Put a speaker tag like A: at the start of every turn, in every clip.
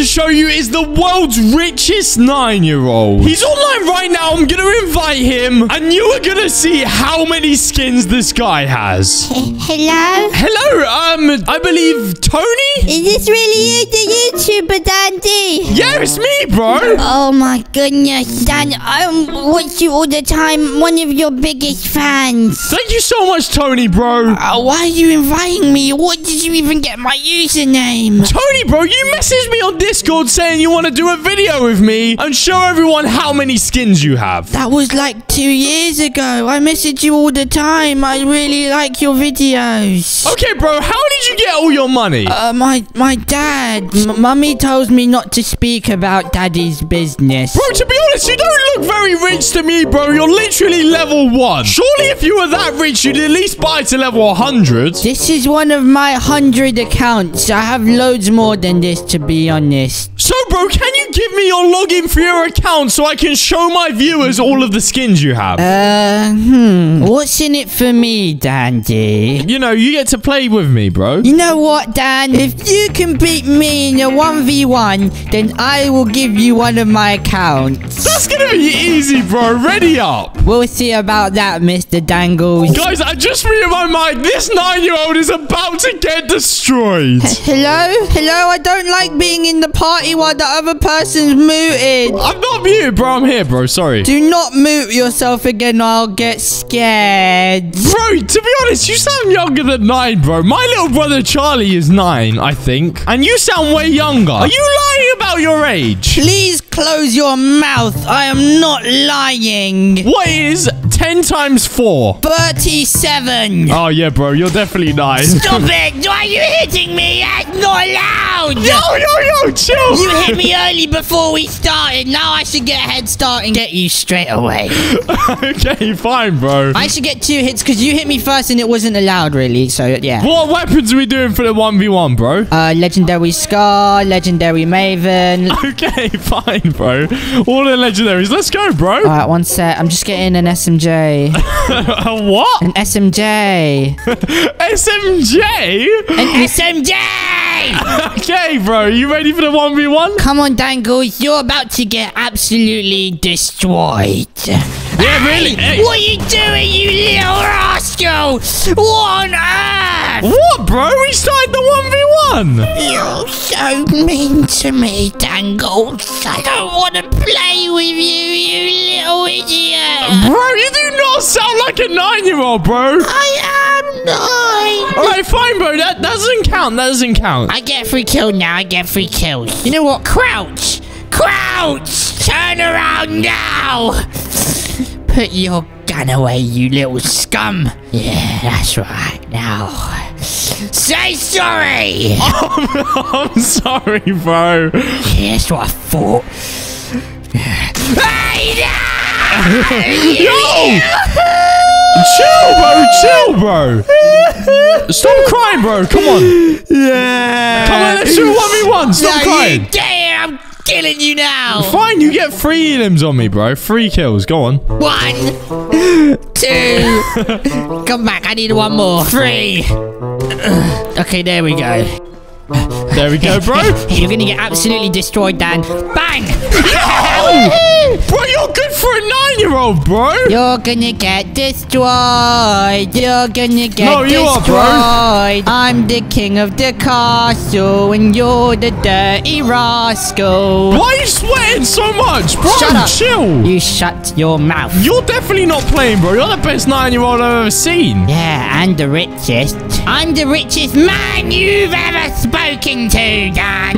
A: to show you is the world's richest nine-year-old. He's online right now. I'm going to invite him, and you are going to see how many skins this guy has.
B: Hello?
A: Hello, um, I believe Tony?
B: Is this really you, the YouTuber, Dan D?
A: Yeah, it's me, bro.
B: Oh my goodness, Dan, I watch you all the time. One of your biggest fans.
A: Thank you so much, Tony, bro.
B: Uh, why are you inviting me? What did you even get my username?
A: Tony, bro, you messaged me on Discord saying you want to do a video with me and show everyone how many skins you have.
B: That was like two years ago. I message you all the time. I really like your videos.
A: Okay, bro, how did you get all your money?
B: Uh, my my dad, M- mummy tells me not to speak about daddy's business.
A: Bro, to be honest, you don't look very rich to me, bro. You're literally level 1. Surely if you were that rich, you'd at least buy to level 100.
B: This is one of my hundred accounts. I have loads more than this, to be honest.
A: So, bro, can you give me your login for your account so I can show my viewers all of the skins you have?
B: Uh, hmm. What's in it for me, Dan D?
A: you know, you get to play with me, bro.
B: You know what, Dan? If you can beat me in a 1v1, then I will give you one of my accounts.
A: That's gonna be easy, bro. Ready up.
B: We'll see about that, Mr. Dangles.
A: Guys, I just read my mind, this nine-year-old is about to get destroyed.
B: Hello? Hello? I don't like being in the party while the other person's muted.
A: I'm not muted, bro. I'm here, bro. Sorry.
B: Do not mute yourself again I'll get scared.
A: Bro, to be honest, you sound younger than nine, bro. My little brother Charlie is nine, I think. And you sound way younger. Are you lying about your age?
B: Please close your mouth. I am not lying.
A: What is 10 times 4?
B: 37.
A: Oh, yeah, bro. You're definitely nine.
B: Stop it! Why are you hitting me? That's not allowed!
A: yo, yo, yo, chill.
B: You hit me early before we started. Now I should get a head start and get you straight away.
A: okay, fine, bro.
B: I should get two hits because you hit me first and it wasn't allowed, really. So, yeah.
A: What weapons are we doing for the 1v1, bro?
B: Uh, Legendary Scar, Legendary Maven.
A: Okay, fine, bro. All the legendaries. Let's go, bro.
B: Alright, one set. I'm just getting an SMJ.
A: what?
B: An SMJ.
A: SMJ?
B: An SMJ!
A: okay, bro. You ready for the 1v1?
B: Come on, Dangles. You're about to get absolutely destroyed.
A: Yeah, really? Hey.
B: What are you doing, you little rascal? What on earth?
A: What, bro? We started the 1v1.
B: You're so mean to me, Dangles. I don't want to play with you, you little idiot.
A: Bro, you do not sound like a nine-year-old, bro.
B: I am nine.
A: All right, fine, bro. That, that doesn't count. That doesn't count.
B: I get free kill now. I get free kills. You know what? Crouch! Crouch! Turn around now! Put your gun away, you little scum. Yeah, that's right. Now, say sorry!
A: Oh, I'm sorry, bro.
B: Yeah, that's what I thought. hey,
A: Yo! Chill, bro. Chill, bro. Stop crying, bro. Come on.
C: Yeah.
A: Come on, let's do 1v1. Stop
B: no,
A: crying.
B: dare! Killing you now!
A: Fine, you get three limbs on me, bro. Three kills. Go on.
B: One, two. Come back. I need one more. Three. Okay, there we go.
A: There we go, bro.
B: You're gonna get absolutely destroyed, Dan. Bang!
A: bro, you're good for a nine-year-old, bro.
B: You're gonna get destroyed. You're gonna get
A: No, you are,
B: destroyed.
A: bro.
B: I'm the king of the castle, and you're the dirty rascal.
A: Why are you sweating so much, bro?
B: Shut up.
A: Chill.
B: You shut your mouth.
A: You're definitely not playing, bro. You're the best nine-year-old I've ever seen.
B: Yeah, and the richest. I'm the richest man you've ever spoken to, Dan.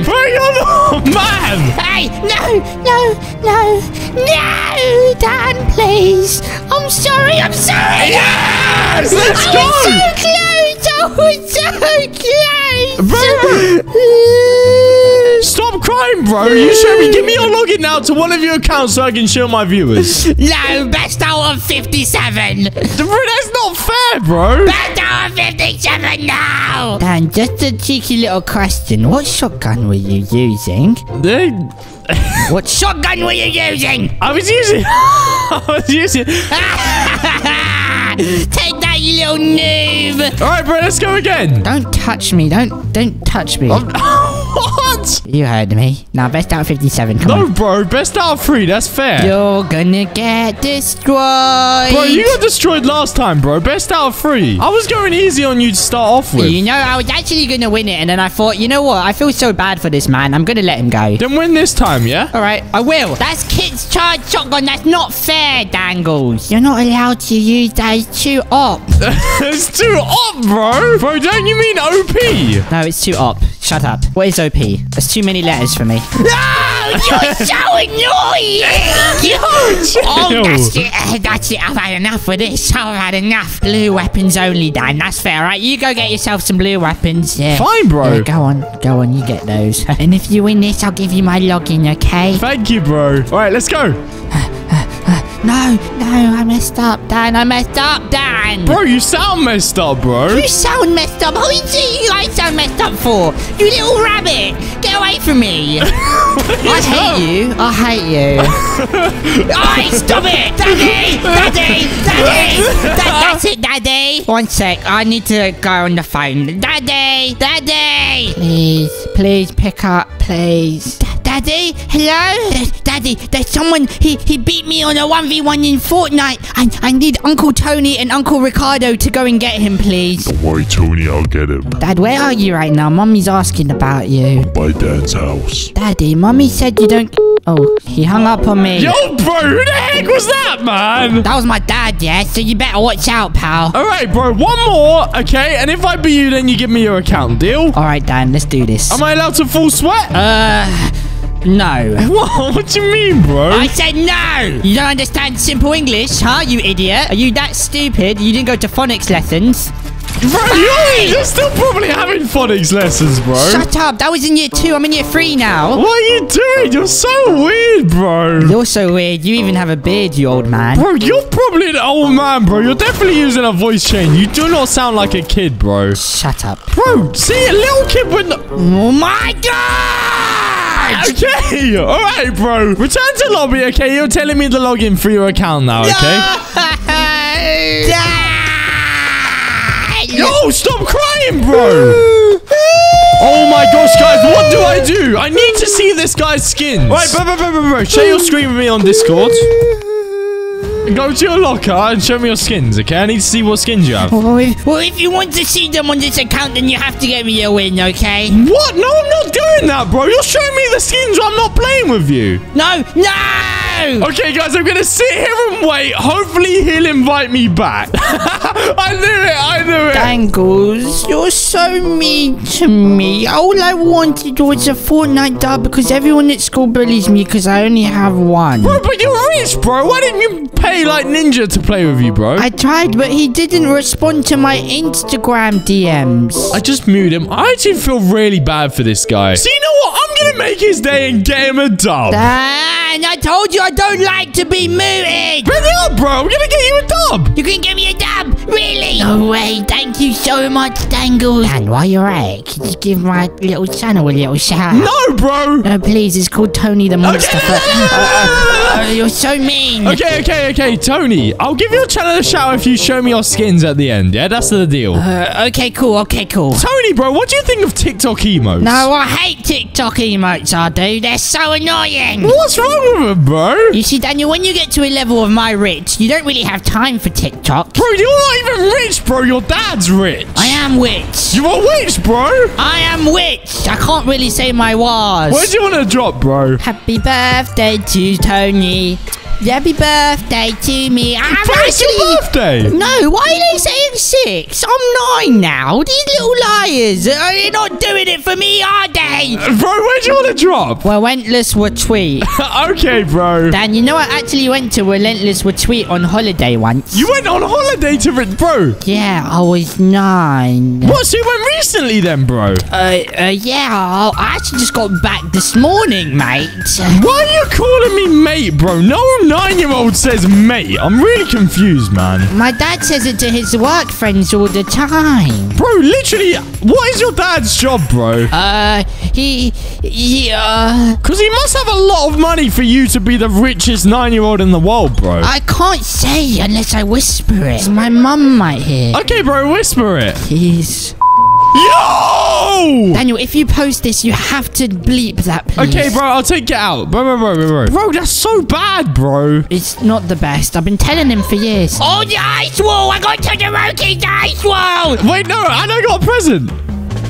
A: Man.
B: Hey, no, no, no, no, Dan, please. I'm sorry, I'm sorry.
A: Yes, let's
B: I
A: go.
B: was so close. I was so
A: Bro. Stop crying, bro. You show me. Give me your login now to one of your accounts so I can show my viewers.
B: No, best out of 57.
A: bro, that's not fair, bro.
B: Best out of 57 now. Dan, just a cheeky little question. What shotgun were you using?
A: They-
B: What shotgun were you using?
A: I was using. I was using.
B: Take that, you little noob!
A: All right, bro. Let's go again.
B: Don't touch me. Don't don't touch me.
A: Oh, what?
B: You heard me. Now, best out of 57. Come
A: No,
B: on.
A: bro. Best out of three. That's fair.
B: You're gonna get destroyed.
A: Bro, you got destroyed last time, bro. Best out of three. I was going easy on you to start off with.
B: You know, I was actually gonna win it, and then I thought, you know what? I feel so bad for this man. I'm gonna let him go.
A: Then win this time, yeah?
B: All right, I will. That's Kit's charge shotgun. That's not fair, Dangles. You're not allowed to use that. It's too op.
A: it's too up, bro. Bro, don't you mean OP?
B: no, it's too op. Shut up. What is OP? That's too many letters for me. No, you're so annoying. oh, that's it. That's it. I've had enough of this. I've had enough. Blue weapons only, Dan. That's fair, right? You go get yourself some blue weapons. Yeah.
A: Fine, bro.
B: Yeah, go on, go on, you get those. and if you win this, I'll give you my login, okay?
A: Thank you, bro. All right, let's go.
B: No, no, I messed up, Dan. I messed up, Dan.
A: Bro, you sound messed up, bro.
B: You sound messed up. Who is it you guys sound messed up for? You little rabbit. Get away from me. I hate you. I hate you. Oi, stop it. Daddy, daddy, daddy. That, that's it, daddy. One sec. I need to go on the phone. Daddy, daddy. Please, please pick up, please. Da- Daddy, hello? Daddy, there's someone, he, he beat me on a 1v1 in Fortnite. I, I need Uncle Tony and Uncle Ricardo to go and get him, please.
C: Don't worry, Tony, I'll get him.
B: Dad, where are you right now? Mummy's asking about you.
C: By Dad's house.
B: Daddy, Mummy said you don't... Oh, he hung up on me.
A: Yo, bro, who the heck was that, man?
B: That was my dad, yeah? So you better watch out, pal.
A: All right, bro, one more, okay? And if I beat you, then you give me your account, deal?
B: All right, Dan, let's do this.
A: Am I allowed to full sweat?
B: Uh, no.
A: what? What do you mean, bro?
B: I said no! You don't understand simple English, huh, you idiot? Are you that stupid? You didn't go to phonics lessons?
A: Bro, you're, you're still probably having phonics lessons, bro.
B: Shut up! That was in year two. I'm in year three now.
A: what are you doing? You're so weird, bro.
B: You're so weird. You even have a beard, you old man.
A: Bro, you're probably an old man, bro. You're definitely using a voice change. You do not sound like a kid, bro.
B: Shut up.
A: Bro, see, a little kid with no...
B: Oh my god!
A: Okay, all right, bro. Return to lobby, okay? You're telling me the login for your account now, okay?
B: Dad!
A: Yo, stop crying, bro. Oh my gosh, guys, what do I do? I need to see this guy's skins. Right, bro, bro, bro, bro, bro. Share your screen with me on Discord. Go to your locker and show me your skins, okay? I need to see what skins you have.
B: Well if, well, if you want to see them on this account, then you have to get me a win, okay?
A: What? No, I'm not doing that, bro. You're showing me the skins. I'm not playing with you.
B: No, no!
A: Okay, guys, I'm gonna sit here and wait. Hopefully, he'll invite me back. I knew it. I knew it.
B: Dangles, you're so mean to me. All I wanted was a Fortnite dub because everyone at school bullies me because I only have one.
A: Bro, but you're rich, bro. Why didn't you pay like Ninja to play with you, bro?
B: I tried, but he didn't respond to my Instagram DMs.
A: I just muted him. I actually feel really bad for this guy. So you know what? I'm gonna make his day and get him a dub.
B: Dan, I told you I don't like to be muted.
A: Bring it up, bro. I'm gonna get you a dub.
B: You can give me a dub, really? No way. Thank you so much, Dangles. Dan, while you're at it, could you give my little channel a little shout?
A: No, bro.
B: No, please. It's called Tony the Monster.
A: Okay,
B: Uh, you're so mean.
A: Okay, okay, okay, Tony. I'll give your channel a shout if you show me your skins at the end. Yeah, that's the deal.
B: Uh, okay, cool. Okay, cool.
A: Tony, bro, what do you think of TikTok emotes?
B: No, I hate TikTok emotes, I do. They're so annoying.
A: What's wrong with them, bro?
B: You see, Daniel, when you get to a level of my rich, you don't really have time for TikTok.
A: Bro, you're not even rich, bro. Your dad's rich.
B: I am rich.
A: You are rich, bro.
B: I am rich. I can't really say my was.
A: Where do you want to drop, bro?
B: Happy birthday to Tony. Disney Happy birthday to me. I'm
A: Bro, it's your birthday.
B: No, why are they saying six? I'm nine now. These little liars. Are they not doing it for me, are they?
A: Bro, where do you want to drop?
B: Well, Relentless retweet.
A: okay, bro.
B: Dan, you know I actually went to Relentless retweet on holiday once.
A: You went on holiday to it, bro.
B: Yeah, I was nine.
A: What? So you went recently then, bro?
B: Uh, uh, yeah, I I actually just got back this morning, mate.
A: Why are you calling me mate, bro? No nine-year-old says mate. I'm really confused, man.
B: My dad says it to his work friends all the time.
A: Bro, literally, what is your dad's job, bro?
B: Uh, he, he, uh,
A: Because he must have a lot of money for you to be the richest nine-year-old in the world, bro.
B: I can't say unless I whisper it. My mum might hear.
A: Okay, bro, whisper it.
B: Please.
A: Yo!
B: Daniel, if you post this, you have to bleep that, please.
A: Okay, bro, I'll take it out. Bro, bro, bro, bro, bro. Bro, that's so bad, bro.
B: It's not the best. I've been telling him for years.
D: Oh, the ice wall! I got to the Rocky's ice wall!
A: Wait, no, I don't got a present.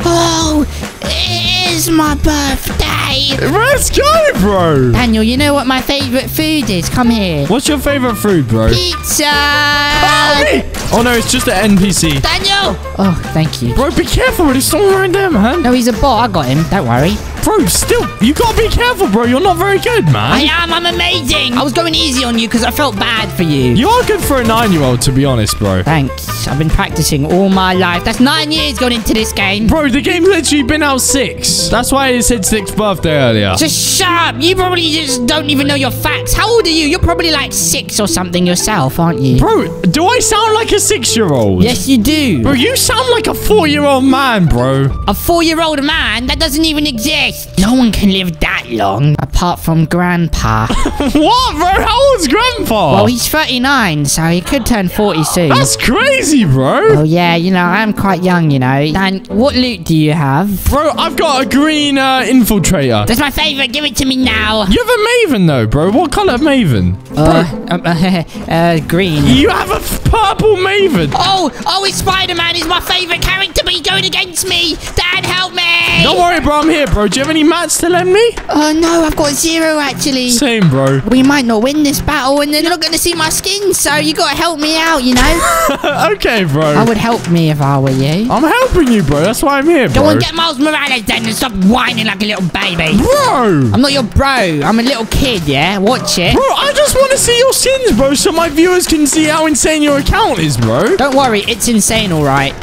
B: Oh, it is my birthday.
A: Let's go, bro.
B: Daniel, you know what my favorite food is? Come here.
A: What's your favorite food, bro?
B: Pizza.
A: Oh, oh no, it's just an NPC.
D: Daniel!
B: Oh, thank you.
A: Bro, be careful. There's someone right there, man.
B: No, he's a bot. I got him. Don't worry.
A: Bro, still, you gotta be careful, bro. You're not very good, man.
D: I am, I'm amazing!
B: I was going easy on you because I felt bad for you.
A: You are good for a nine-year-old, to be honest, bro.
B: Thanks. I've been practicing all my life. That's nine years going into this game.
A: Bro, the game's literally been out six. That's why it said sixth birthday earlier.
B: Just shut up. You probably just don't even know your facts. How old are you? You're probably like six or something yourself, aren't you?
A: Bro, do I sound like a six-year-old?
B: Yes, you do.
A: Bro, you sound like a four-year-old man, bro.
B: A four-year-old man? That doesn't even exist. No one can live that long, apart from Grandpa.
A: what, bro? How old's Grandpa?
B: well, he's 39, so he could turn 40 soon.
A: That's crazy, bro.
B: Oh, yeah, you know, I'm quite young, you know. And what loot do you have?
A: Bro, I've got a green uh, infiltrator.
D: That's my favorite, give it to me now!
A: You have a Maven, though, bro. What color Maven?
B: Uh, um, uh, green.
A: You have a purple Maven.
D: Oh, oh, it's Spider-Man, he's my favorite character, but he's going against me! Dad, help me!
A: Don't worry, bro. I'm here, bro. Do you have any mats to lend me?
B: Oh, no, I've got zero, actually.
A: Same, bro.
B: We might not win this battle, and they're not going to see my skin, so you got to help me out, you know?
A: okay, bro.
B: I would help me if I were you.
A: I'm helping you, bro. That's why I'm here,
D: Go
A: bro.
D: on, get Miles Morales then and stop whining like a little baby!
A: Bro.
B: I'm not your bro. I'm a little kid, yeah? Watch it.
A: Bro, I just want to see your skins, bro, so my viewers can see how insane your account is, bro.
B: Don't worry, it's insane, all right.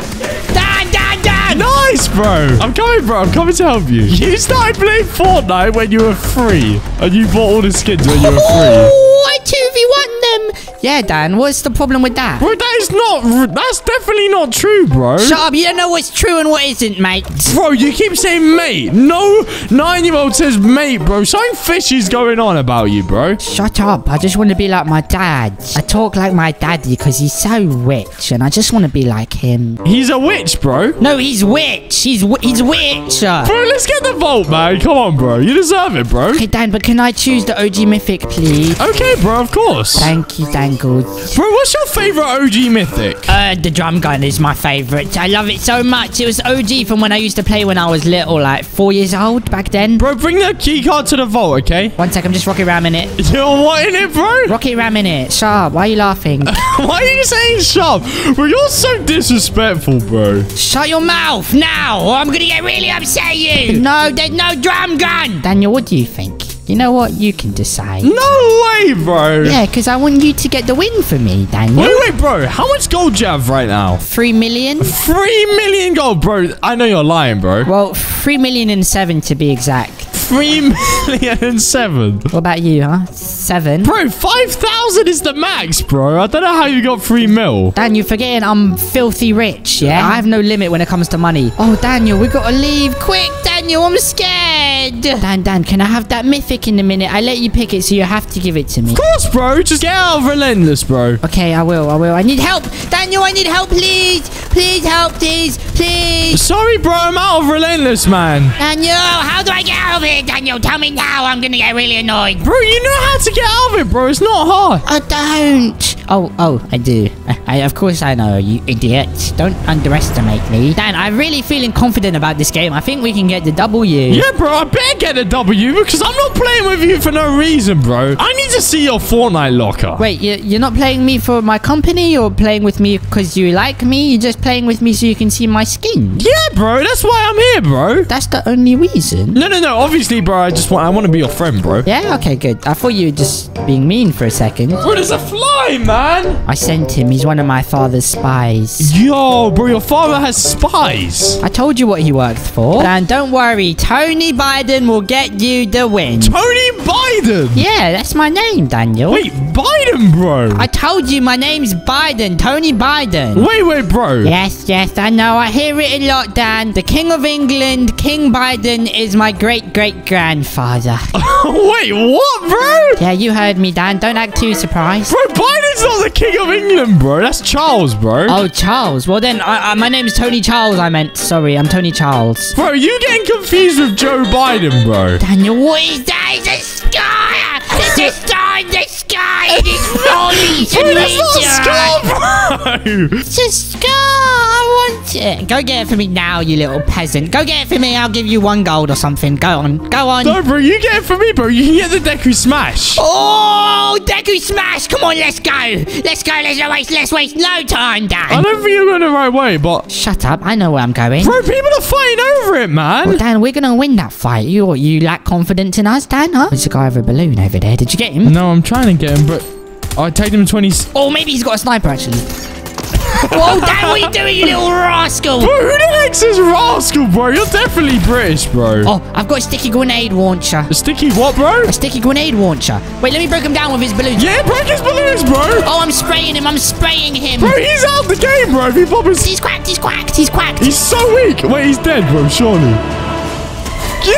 D: Dad, Dad, Dad!
A: Nice, bro. I'm coming, bro. I'm coming to help you. You started playing Fortnite when you were free, and you bought all the skins when you were free.
B: I 2v1 them. Yeah, Dan, what's the problem with that?
A: Bro, that is not. That's definitely not true, bro.
B: Shut up, you don't know what's true and what isn't, mate.
A: Bro, you keep saying mate. No nine-year-old says mate, bro. Something fishy's going on about you, bro.
B: Shut up, I just want to be like my dad. I talk like my daddy because he's so rich, and I just want to be like him.
A: He's a witch, bro.
B: No, he's witch. He's he's witch.
A: Bro, let's get the vault, man. Come on, bro. You deserve it, bro.
B: Okay, Dan, but can I choose the OG Mythic, please?
A: Okay, bro. Of course.
B: Thank you, Dangles.
A: Bro, what's your favorite OG mythic?
B: Uh, the drum gun is my favorite. I love it so much. It was OG from when I used to play when I was little, like four years old back then.
A: Bro, bring the key card to the vault, okay?
B: One sec, I'm just rocket ramming it.
A: You're what in it, bro?
B: Rocket ramming it. Shut up. Why are you laughing?
A: Why are you saying sharp? Bro, you're so disrespectful, bro.
B: Shut your mouth now, or I'm gonna get really upset at you. No, there's no drum gun. Daniel, what do you think? You know what? You can decide.
A: No way, bro.
B: Yeah, because I want you to get the win for me, Daniel.
A: Wait, wait, bro. How much gold do you have right now?
B: Three million?
A: Three million gold, bro. I know you're lying, bro.
B: Well, three million and seven to be exact.
A: Three million and seven.
B: What about you, huh? Seven?
A: Bro, 5,000 is the max, bro. I don't know how you got three mil.
B: Dan, you're forgetting I'm filthy rich, yeah? I have no limit when it comes to money. Oh, Daniel, we gotta leave. Quick, Daniel, I'm scared. Dan, Dan, can I have that mythic in a minute? I let you pick it, so you have to give it to me.
A: Of course, bro. Just get out of Relentless, bro.
B: Okay, I will, I will. I need help. Daniel, I need help, please. Please help, please. Please.
A: Sorry, bro. I'm out of Relentless, man.
D: Daniel, how do I get out of here? Daniel, tell me now. I'm gonna get really annoyed.
A: Bro, you know how to get out of it, bro. It's not hard.
B: I don't. Oh, oh, I do. I, of course I know, you idiot. Don't underestimate me. Dan, I'm really feeling confident about this game. I think we can get the W.
A: Yeah, bro. I better get a W because I'm not playing with you for no reason, bro. I need to see your Fortnite locker.
B: Wait, you- you're not playing me for my company or playing with me because you like me? You're just playing with me so you can see my skin?
A: Yeah, bro. That's why I'm here, bro.
B: That's the only reason.
A: No, no, no. Obviously, bro. I just want. I want to be your friend, bro.
B: Yeah, okay, good. I thought you were just being mean for a second.
A: Bro, there's a fly, man.
B: I sent him. He's one of my father's spies.
A: Yo, bro. Your father has spies.
B: I told you what he worked for. And don't worry, Tony Biden will get you the win.
A: Tony Biden.
B: Yeah, that's my name, Daniel.
A: Wait, Biden, bro.
B: I told you my name's Biden, Tony Biden.
A: Wait, wait, bro.
B: Yes, yes, I know. I hear it a lot, Dan. The King of England, King Biden, is my great great grandfather.
A: wait, what, bro?
B: yeah, you heard me, Dan. Don't act too surprised.
A: Bro, Biden's not the king of England, bro. That's Charles, bro.
B: Oh, Charles. Well, then, I, I, my name's Tony Charles, I meant. Sorry, I'm Tony Charles.
A: Bro, you getting confused with Joe Biden, bro.
B: Daniel, what is
D: is that? It's a sky! There's a star in the sky! It's rolling
A: Bro, that's not a scar, bro.
B: It's a scar. I want it. Go get it for me now, you little peasant. Go get it for me. I'll give you one gold or something. Go on. Go on.
A: No, bro, you get it for me, bro. You can get the Deku Smash.
D: Oh, Deku Smash! Come on, let's go! Let's go, let's not waste, let's waste no time,
A: I
D: Dan!
A: don't think you're going the right way, but...
B: Shut up. I know where I'm going.
A: Bro, people are fighting over it, man.
B: Well, Dan, we're gonna win that fight. You you lack confidence in us, Dan? Huh? There's a guy with a balloon over there. Did you get him?
A: No, I'm trying to get him, but... I take him 20...
B: Oh, maybe he's got a sniper actually.
D: Whoa, Dan, what are you doing, you little rascal?
A: Bro, who the heck's this rascal, bro? You're definitely British, bro.
B: Oh, I've got a sticky grenade launcher.
A: A sticky what, bro?
B: A sticky grenade launcher. Wait, let me break him down with his balloon.
A: Yeah, break his balloons, bro.
D: Oh, I'm spraying him, I'm spraying him!
A: Bro, he's out the game, bro. He pop his...
D: He's cracked, he's cracked, he's cracked!
A: He's so weak. Wait, he's dead, bro, surely. Yo!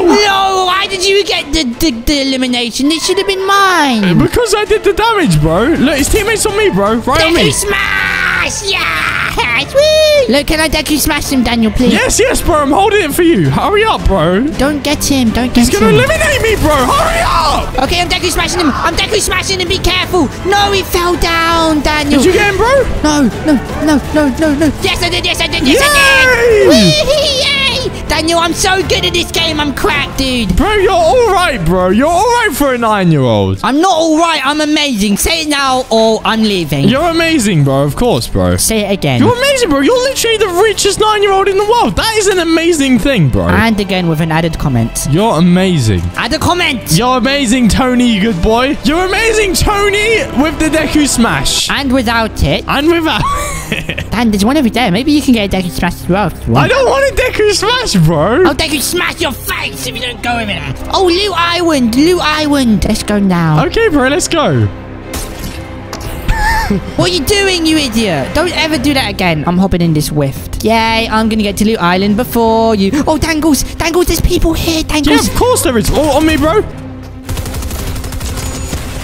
D: No, did you get the, the, the elimination? It should have been mine!
A: Uh, because I did the damage, bro. Look, his teammates on me, bro. Right on me.
D: Smash! Yes! Woo!
B: Look, can I Deku smash him, Daniel, please?
A: Yes, yes, bro. I'm holding it for you. Hurry up, bro.
B: Don't get him. Don't get him.
A: He's gonna eliminate me, bro. Hurry up.
D: Okay, I'm Deku smashing him! I'm Deku smashing him, be careful! No, he fell down, Daniel!
A: Did you get him, bro?
B: No, no, no, no, no, no.
D: Yes, I did, yes, I did, yes, I did! Yay! Daniel, I'm so good at this game, I'm cracked, dude!
A: Bro, you're all right, bro. You're all right for a nine-year-old.
D: I'm not alright, I'm amazing. Say it now or I'm leaving.
A: You're amazing, bro. Of course, bro.
B: Say it again.
A: You're amazing, bro. You're literally the richest nine-year-old in the world. That is an amazing thing, bro.
B: And again with an added comment.
A: You're amazing.
D: Add a comment!
A: You're amazing, Tony, good boy. You're amazing, Tony, with the Deku Smash.
B: And without it,
A: And without...
B: Dan, there's one over there. Maybe you can get a Deku smash as well.
A: I don't want a Deku Smash, bro.
D: I'll Deku smash your face if you don't go over there.
B: Oh, Loot Island, Loot Island. Let's go now.
A: Okay, bro, let's go.
B: What are you doing, you idiot? Don't ever do that again. I'm hopping in this whiff. Yay, I'm gonna get to Loot Island before you. Oh, Dangles, Dangles, there's people here,
A: Yeah,
B: Dangles.
A: of course there is. Oh, on me, bro.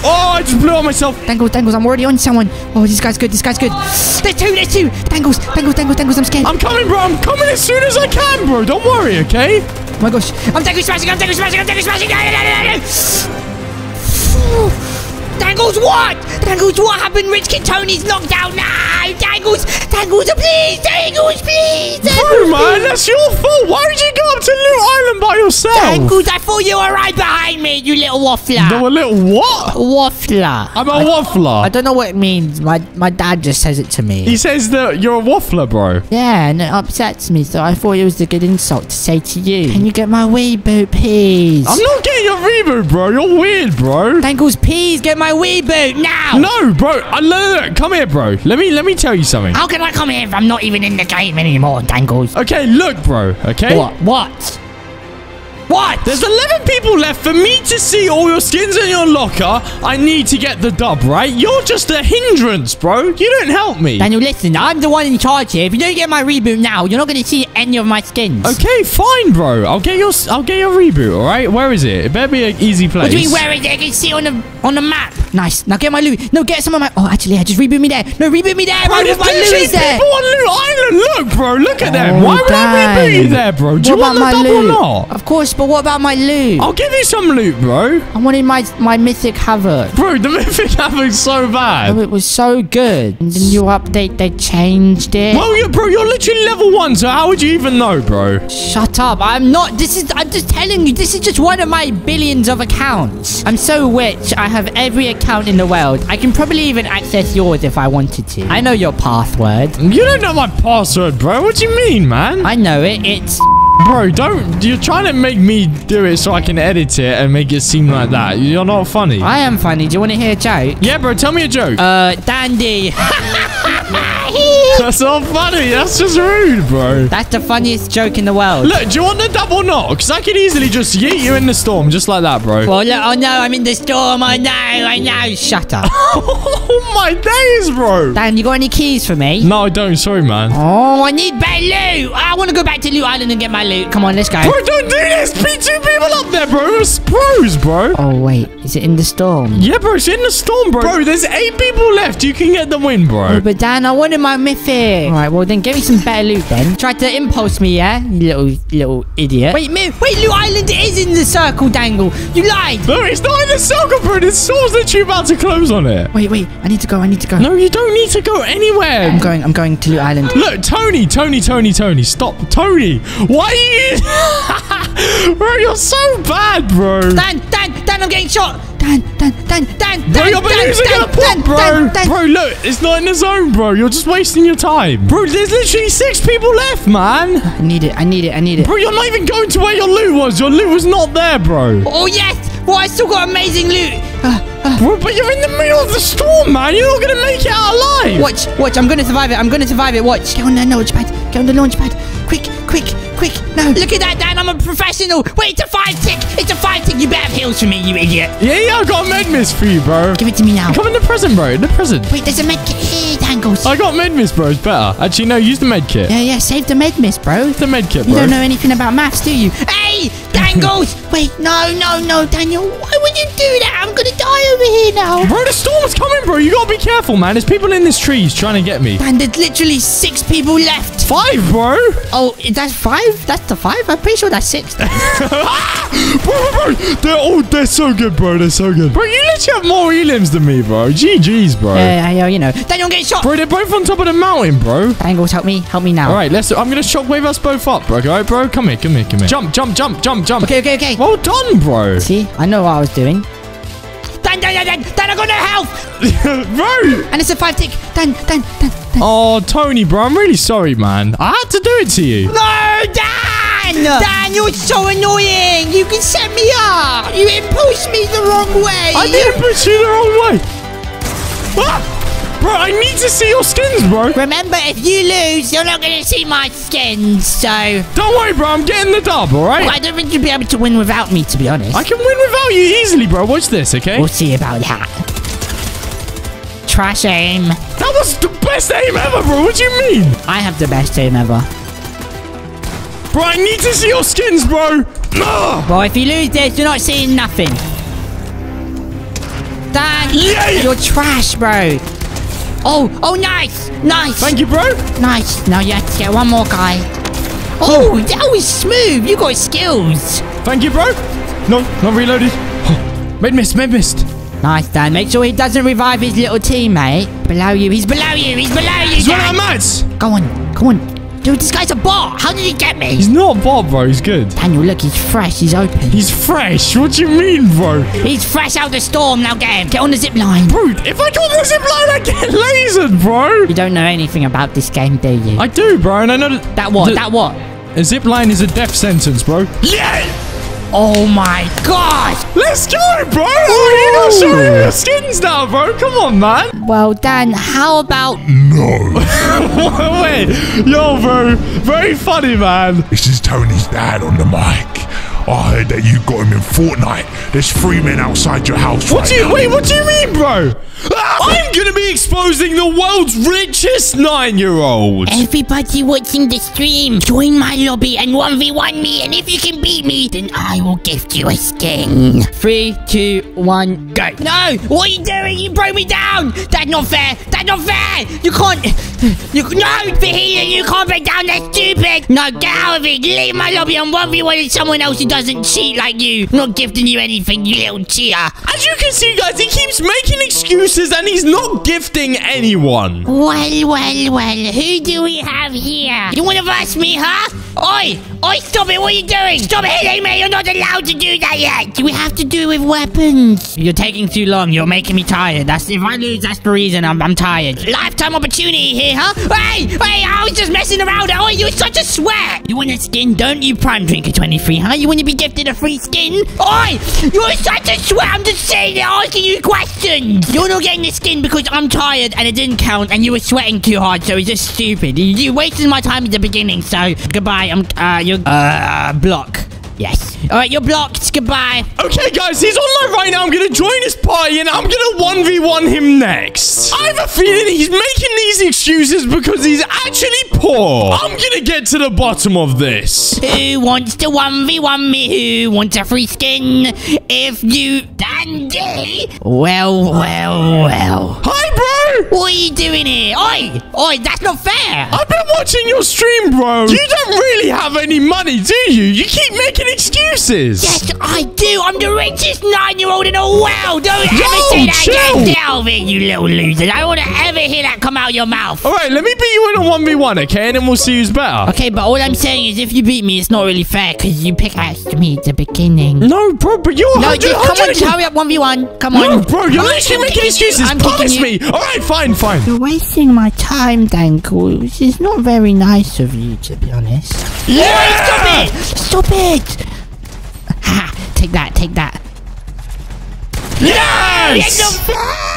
A: Oh, I just blew on myself.
B: Dangles, Dangles, I'm already on someone. Oh, this guy's good, this guy's good. There's two, there's two. Dangles, Dangles, Dangles, Dangles, I'm scared.
A: I'm coming, bro. I'm coming as soon as I can, bro. Don't worry, okay?
B: Oh my gosh.
D: I'm Deku smashing, I'm Deku smashing, I'm Deku smashing! No, no, no, no, no. Dangles, what? Dangles, what happened? Rich Kid Tony's knocked out now! Dangles, Dangles, please! Dangles, please!
A: Bro, man, that's your fault. Why did you go up to Loot Island by yourself?
D: Dangles, I thought you were right behind me, you little waffler!
A: No, a little what?
B: Waffler.
A: I'm a
B: I
A: waffler.
B: I don't know what it means. My my dad just says it to me.
A: He says that you're a waffler, bro.
B: yeah, and it upsets me, so I thought it was a good insult to say to you. Can you get my Weeboot, please?
A: I'm not getting your reboot, bro. You're weird, bro.
B: Dangles, please get my Weeboot now!
A: No, bro. Look, look, come here, bro. Let me let me tell you something.
D: How can I come here if I'm not even in the game anymore, Dangles?
A: Okay, look, bro. Okay.
B: What? What?
D: What?
A: There's 11 people left for me to see all your skins in your locker. I need to get the dub, right? You're just a hindrance, bro. You don't help me.
B: Daniel, listen, I'm the one in charge here. If you don't get my reboot now, you're not going to see any of my skins.
A: Okay, fine, bro. I'll get your I'll get your reboot. All right. Where is it? It better be an easy place.
D: What do you mean, where is it? I can see it on the on the map.
B: Nice. Now get my loot. No, get some of my. Oh, actually, yeah, just reboot me there. No, reboot me there.
A: Bro, there's
B: my loot is there.
A: people on Loot Island. Look, bro. Look at them.
B: Oh,
A: Why would I reboot you there, bro? Do you
B: what
A: want
B: about
A: the
B: my
A: dub or
B: loot?
A: not?
B: Of course, but what about my loot?
A: I'll give you some loot, bro.
B: I wanted my my mythic havoc.
A: Bro, the mythic havoc's so bad.
B: Oh, it was so good. And the new update, they changed it.
A: Well, you, bro, you're literally level one, so how would you even know, bro?
B: Shut up. I'm not. This is. I'm just telling you. This is just one of my billions of accounts. I'm so rich. I have every account in the world. I can probably even access yours if I wanted to. I know your password.
A: You don't know my password, bro. What do you mean, man?
B: I know it. It's.
A: Bro, don't. You're trying to make me do it so I can edit it and make it seem like that. You're not funny.
B: I am funny. Do you want to hear a joke?
A: yeah, bro, tell me a joke.
B: Uh, Dan D.
A: That's not funny. That's just rude, bro.
B: That's the funniest joke in the world.
A: Look, do you want the double knock? Because I could easily just yeet you in the storm just like that, bro.
B: Well, look, oh no, I'm in the storm. I know, I know. Shut up.
A: oh my days, bro.
B: Dan, you got any keys for me?
A: No, I don't. Sorry, man.
B: Oh, I need better loot. I want to go back to Loot Island and get my loot. Come on, let's go.
A: Bro, don't do this. Be two people up there, bro. It's pros, bro.
B: Oh, wait. Is it in the storm?
A: Yeah, bro. It's in the storm, bro. Bro, there's eight people left. You can get the win, bro.
B: Oh, but Dan, I wanted my mythic. All right, well then, give me some better loot then. Tried to impulse me, yeah? You little, little idiot. Wait, wait, Loot Island is in the circle, Dangle. You lied.
A: No, it's not in the circle, bro. The store's literally about to close on it.
B: Wait, wait. I need to go. I need to go.
A: No, you don't need to go anywhere.
B: I'm going. I'm going to Loot Island.
A: Look, Tony, Tony, Tony, Tony, stop. Tony, why are you... bro, you're so bad, bro.
B: Dan, Dan, Dan, I'm getting shot. Dan, Dan, Dan, Dan,
A: Bro,
B: Dan,
A: you're
B: Dan,
A: losing
B: Dan,
A: a point,
B: Dan,
A: bro.
B: Dan, Dan.
A: Bro, look, it's not in the zone, bro. You're just wasting your time. Bro, there's literally six people left, man.
B: I need it. I need it. I need it.
A: Bro, you're not even going to where your loot was. Your loot was not there, bro.
B: Oh yes. Well, I still got amazing loot. Uh, uh,
A: Bro, but you're in the middle of the storm, man. You're not going to make it out alive.
B: watch, watch. I'm gonna survive it. I'm gonna survive it. Watch. Get on the launch pad. Get on the launch pad. Quick, quick, quick. No. Look at that, Dan. I'm a professional. Wait, it's a five tick. It's a five tick. You better have heals for me, you idiot.
A: Yeah, yeah, I got a med mist for you, bro.
B: Give it to me now.
A: Come in the present, bro. In the present.
B: Wait, there's a med kit here, Dangles.
A: I got med mist, bro. It's better. Actually, no, use the med kit.
B: Yeah, yeah. Save the med mist, bro.
A: The med kit,
B: You don't know anything about maths, do you? Hey, Dangles! Wait, no, no, no, Daniel. Why would you do that? I'm gonna die over here now.
A: Bro, the storm's coming, bro. You gotta be careful, man. There's people in this trees trying to get me.
B: And there's literally six people left.
A: Five, bro.
B: Oh, that's five? That's the five? I'm pretty sure that's six.
A: bro, bro, bro. They're, oh, they're so good, bro. They're so good. Bro, you literally have more elims than me, bro. GG's, bro.
B: Yeah, yeah, you know. Daniel, get shot.
A: Bro, they're both on top of the mountain, bro.
B: Dangles, help me. Help me now.
A: All right, let's. I'm gonna shockwave us both up, bro. All right, bro. Come here, come here, come here. Jump, jump, jump, jump, jump.
B: Okay, okay, okay.
A: Well done, bro.
B: See, I know what I was doing. Dan, Dan, Dan, Dan, Dan, I got no health.
A: bro.
B: And it's a five tick. Dan, Dan, Dan, Dan.
A: Oh, Tony, bro. I'm really sorry, man. I had to do it to you.
B: No, Dan! Dan, you're so annoying. You can set me up. You impulse me the wrong way.
A: I didn't push you the wrong way. Ah! Bro, I need to see your skins, bro.
B: Remember, if you lose, you're not going to see my skins. So,
A: Don't worry, bro. I'm getting the dub, all right?
B: I don't think you'll be able to win without me, to be honest.
A: I can win without you easily, bro. Watch this, okay?
B: We'll see about that. Trash aim.
A: That was the best aim ever, bro. What do you mean?
B: I have the best aim ever.
A: Bro, I need to see your skins, bro. Ah!
B: Bro, if you lose this, you're not seeing nothing. Dan,
A: Yay!
B: you're trash, bro. Oh, oh, nice, nice,
A: Thank you, bro.
B: nice. Now you have to get one more guy. Oh, that was smooth. You got skills.
A: Thank you, bro. No, not reloaded. Oh, mid missed, mid missed.
B: Nice, Dan. Make sure he doesn't revive his little teammate. Below you. He's below you. He's below you.
A: He's running out of mats.
B: Go on, come on. Dude, this guy's a bot. How did he get me?
A: He's not a bot, bro. He's good.
B: Daniel, look, he's fresh. He's open.
A: He's fresh. What do you mean, bro?
B: He's fresh out the storm. Now get him. Get on the zip line.
A: Bro, if I got the zip line, I get lasered, bro.
B: You don't know anything about this game, do you?
A: I do, bro, and I know that.
B: that what? that what?
A: A zip line is a death sentence, bro. Yeah!
B: Oh my gosh!
A: Let's go, bro! Oh, you gotta show me your skins now, bro. Come on, man.
B: Well, Dan, how about no?
A: Wait, yo, bro. Very funny, man.
C: This is Tony's dad on the mic. I heard that you got him in Fortnite. There's three men outside your house
A: What
C: right
A: do you
C: now.
A: wait? What do you mean, bro? Ah, I'm gonna be exposing the world's richest nine-year-old.
B: everybody watching the stream? Join my lobby and 1v1 me, and if you can beat me, then I will gift you a skin. Three, two, one, go. No! What are you doing? You broke me down! That's not fair! That's not fair! You can't. You, no, Fahina, you can't break down. That's stupid! No, get out of it! Leave my lobby and 1v1 with someone else who doesn't cheat like you. I'm not gifting you anything, you little cheater.
A: As you can see, guys, he keeps making excuses and he's not gifting anyone.
B: Well, well, well, who do we have here? You want to verse me, huh? Oi! Oi, stop it! What are you doing? Stop hitting me! You're not allowed to do that yet! Do we have to do it with weapons? You're taking too long. You're making me tired. That's If I lose, that's the reason I'm, I'm tired. Lifetime opportunity here, huh? Hey! Hey, I was just messing around. Oh, you're such a sweat! You want a skin, don't you, Prime Drinker 23, huh? You want to be gifted a free skin. Oi! You're such a sweat. I'm just saying it, asking you questions. You're not getting the skin because I'm tired and it didn't count and you were sweating too hard, so it's just stupid. You, you wasted my time at the beginning, so goodbye. I'm, uh, you're, uh, block. Yes. Alright, you're blocked. Goodbye.
A: Okay, guys, he's online right now. I'm gonna join his party and I'm gonna 1v1 him next. I have a feeling he's making these excuses because he's actually poor. I'm gonna get to the bottom of this.
B: Who wants to 1v1 me? Who wants a free skin? If you... Dan D! Well, well, well.
A: Hi, bro!
B: What are you doing here? Oi! Oi, that's not fair!
A: I've been watching your stream, bro. You don't really have any money, do you? You keep making excuses.
B: Yes, I do! I'm the richest nine-year-old in the world! Don't
A: Yo,
B: ever say that
A: chill.
B: again! Here, you little loser! I don't want to ever hear that come out your mouth!
A: All right, let me beat you in a 1v1, okay? And then we'll see who's better.
B: Okay, but all I'm saying is if you beat me, it's not really fair because you pickaxed me at the beginning.
A: No, bro, but you're
B: No,
A: 100,
B: just come on,
A: 100
B: just hurry up, 1v1. Come on.
A: No, bro, you're literally making
B: you.
A: excuses.
B: I'm
A: Promise me. All right, fine, fine.
E: You're wasting my time, Dankles. It's not very nice of you, to be honest.
B: Oi, stop it! Stop it! Ha! Take that, take that.
A: Yes!
B: Fair!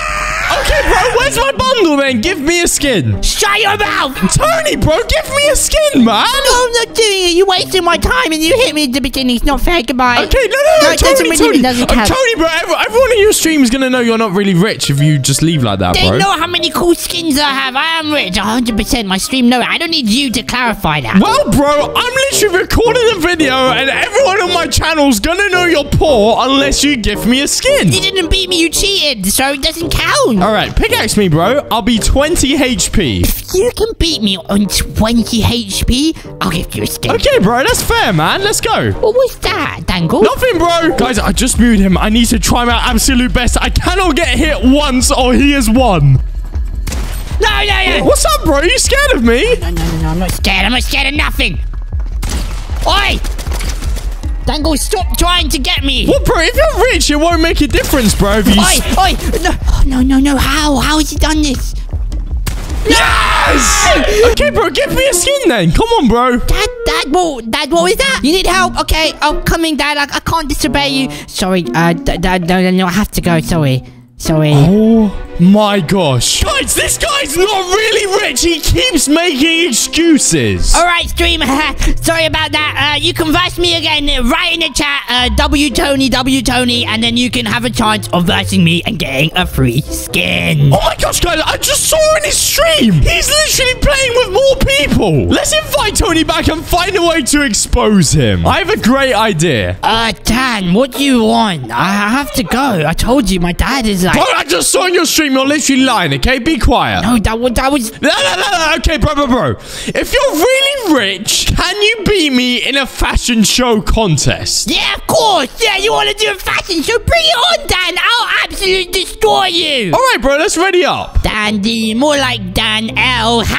A: Okay, bro, where's my bundle then? Give me a skin.
B: Shut your mouth!
A: Tony, bro, give me a skin, man.
B: No, I'm not doing it. You're wasting my time and you hit me at the beginning. It's not fair. Goodbye.
A: Okay, no, no, no,
B: No,
A: Tony,
B: really-
A: Tony.
B: doesn't
A: Uh. Tony, bro, everyone in your stream is gonna know you're not really rich if you just leave like that, bro.
B: They
A: bro.
B: know how many cool skins I have. I am rich. 100%. My stream know it. I don't need you to clarify that.
A: Well, bro, I'm literally recording a video, and everyone on my channel's gonna know you're poor unless you give me a skin.
B: You didn't beat me. You cheated. So it doesn't count.
A: All right, pickaxe me, bro. I'll be 20 HP.
B: If you can beat me on 20 HP, I'll give you a skin.
A: Okay, bro, that's fair, man. Let's go.
B: What was that, Dangle?
A: Nothing, bro. Guys, I just muted him. I need to try my absolute best. I cannot get hit once or he has won.
B: No, no, no.
A: What's up, bro? Are you scared of me?
B: No, no, no, no. I'm not scared. I'm not scared of nothing. Oi! Dangle, stop trying to get me.
A: Well, bro, if you're rich, it won't make a difference, bro. If you...
B: Oi, oi! No, oh, no, no, no. How? How has he done this?
A: Yes! Okay, bro, give me a skin then. Come on, bro.
B: Dad, Dad, what, Dad, what was that? You need help? Okay, I'm coming, Dad. I, I can't disobey you. Sorry, uh, d- d- no, no, no, I have to go. Sorry, sorry.
A: Oh my gosh. Guys, this guy's not really rich. He keeps making excuses.
B: All right, streamer. Sorry about that. Uh, you can verse me again. Right in the chat. Uh, w Tony, W Tony, and then you can have a chance of versing me and getting a free skin.
A: Oh my gosh, guys, I just saw in his stream. He's literally playing with more people. Let's invite Tony back and find a way to expose him. I have a great idea.
B: Uh, Dan, what do you want? I have to go. I told you, my dad is like.
A: Bro, I just saw in your stream you're literally lying, okay? Be quiet.
B: No, that was that was.
A: No, no, no, no. Okay, bro, bro, bro. If you're really rich, can you beat me in a fashion show contest?
B: Yeah, of course. Yeah, you want to do a fashion show? Bring it on, Dan. I'll absolutely destroy you.
A: All right, bro, let's ready up.
B: Dan D, more like Dan L.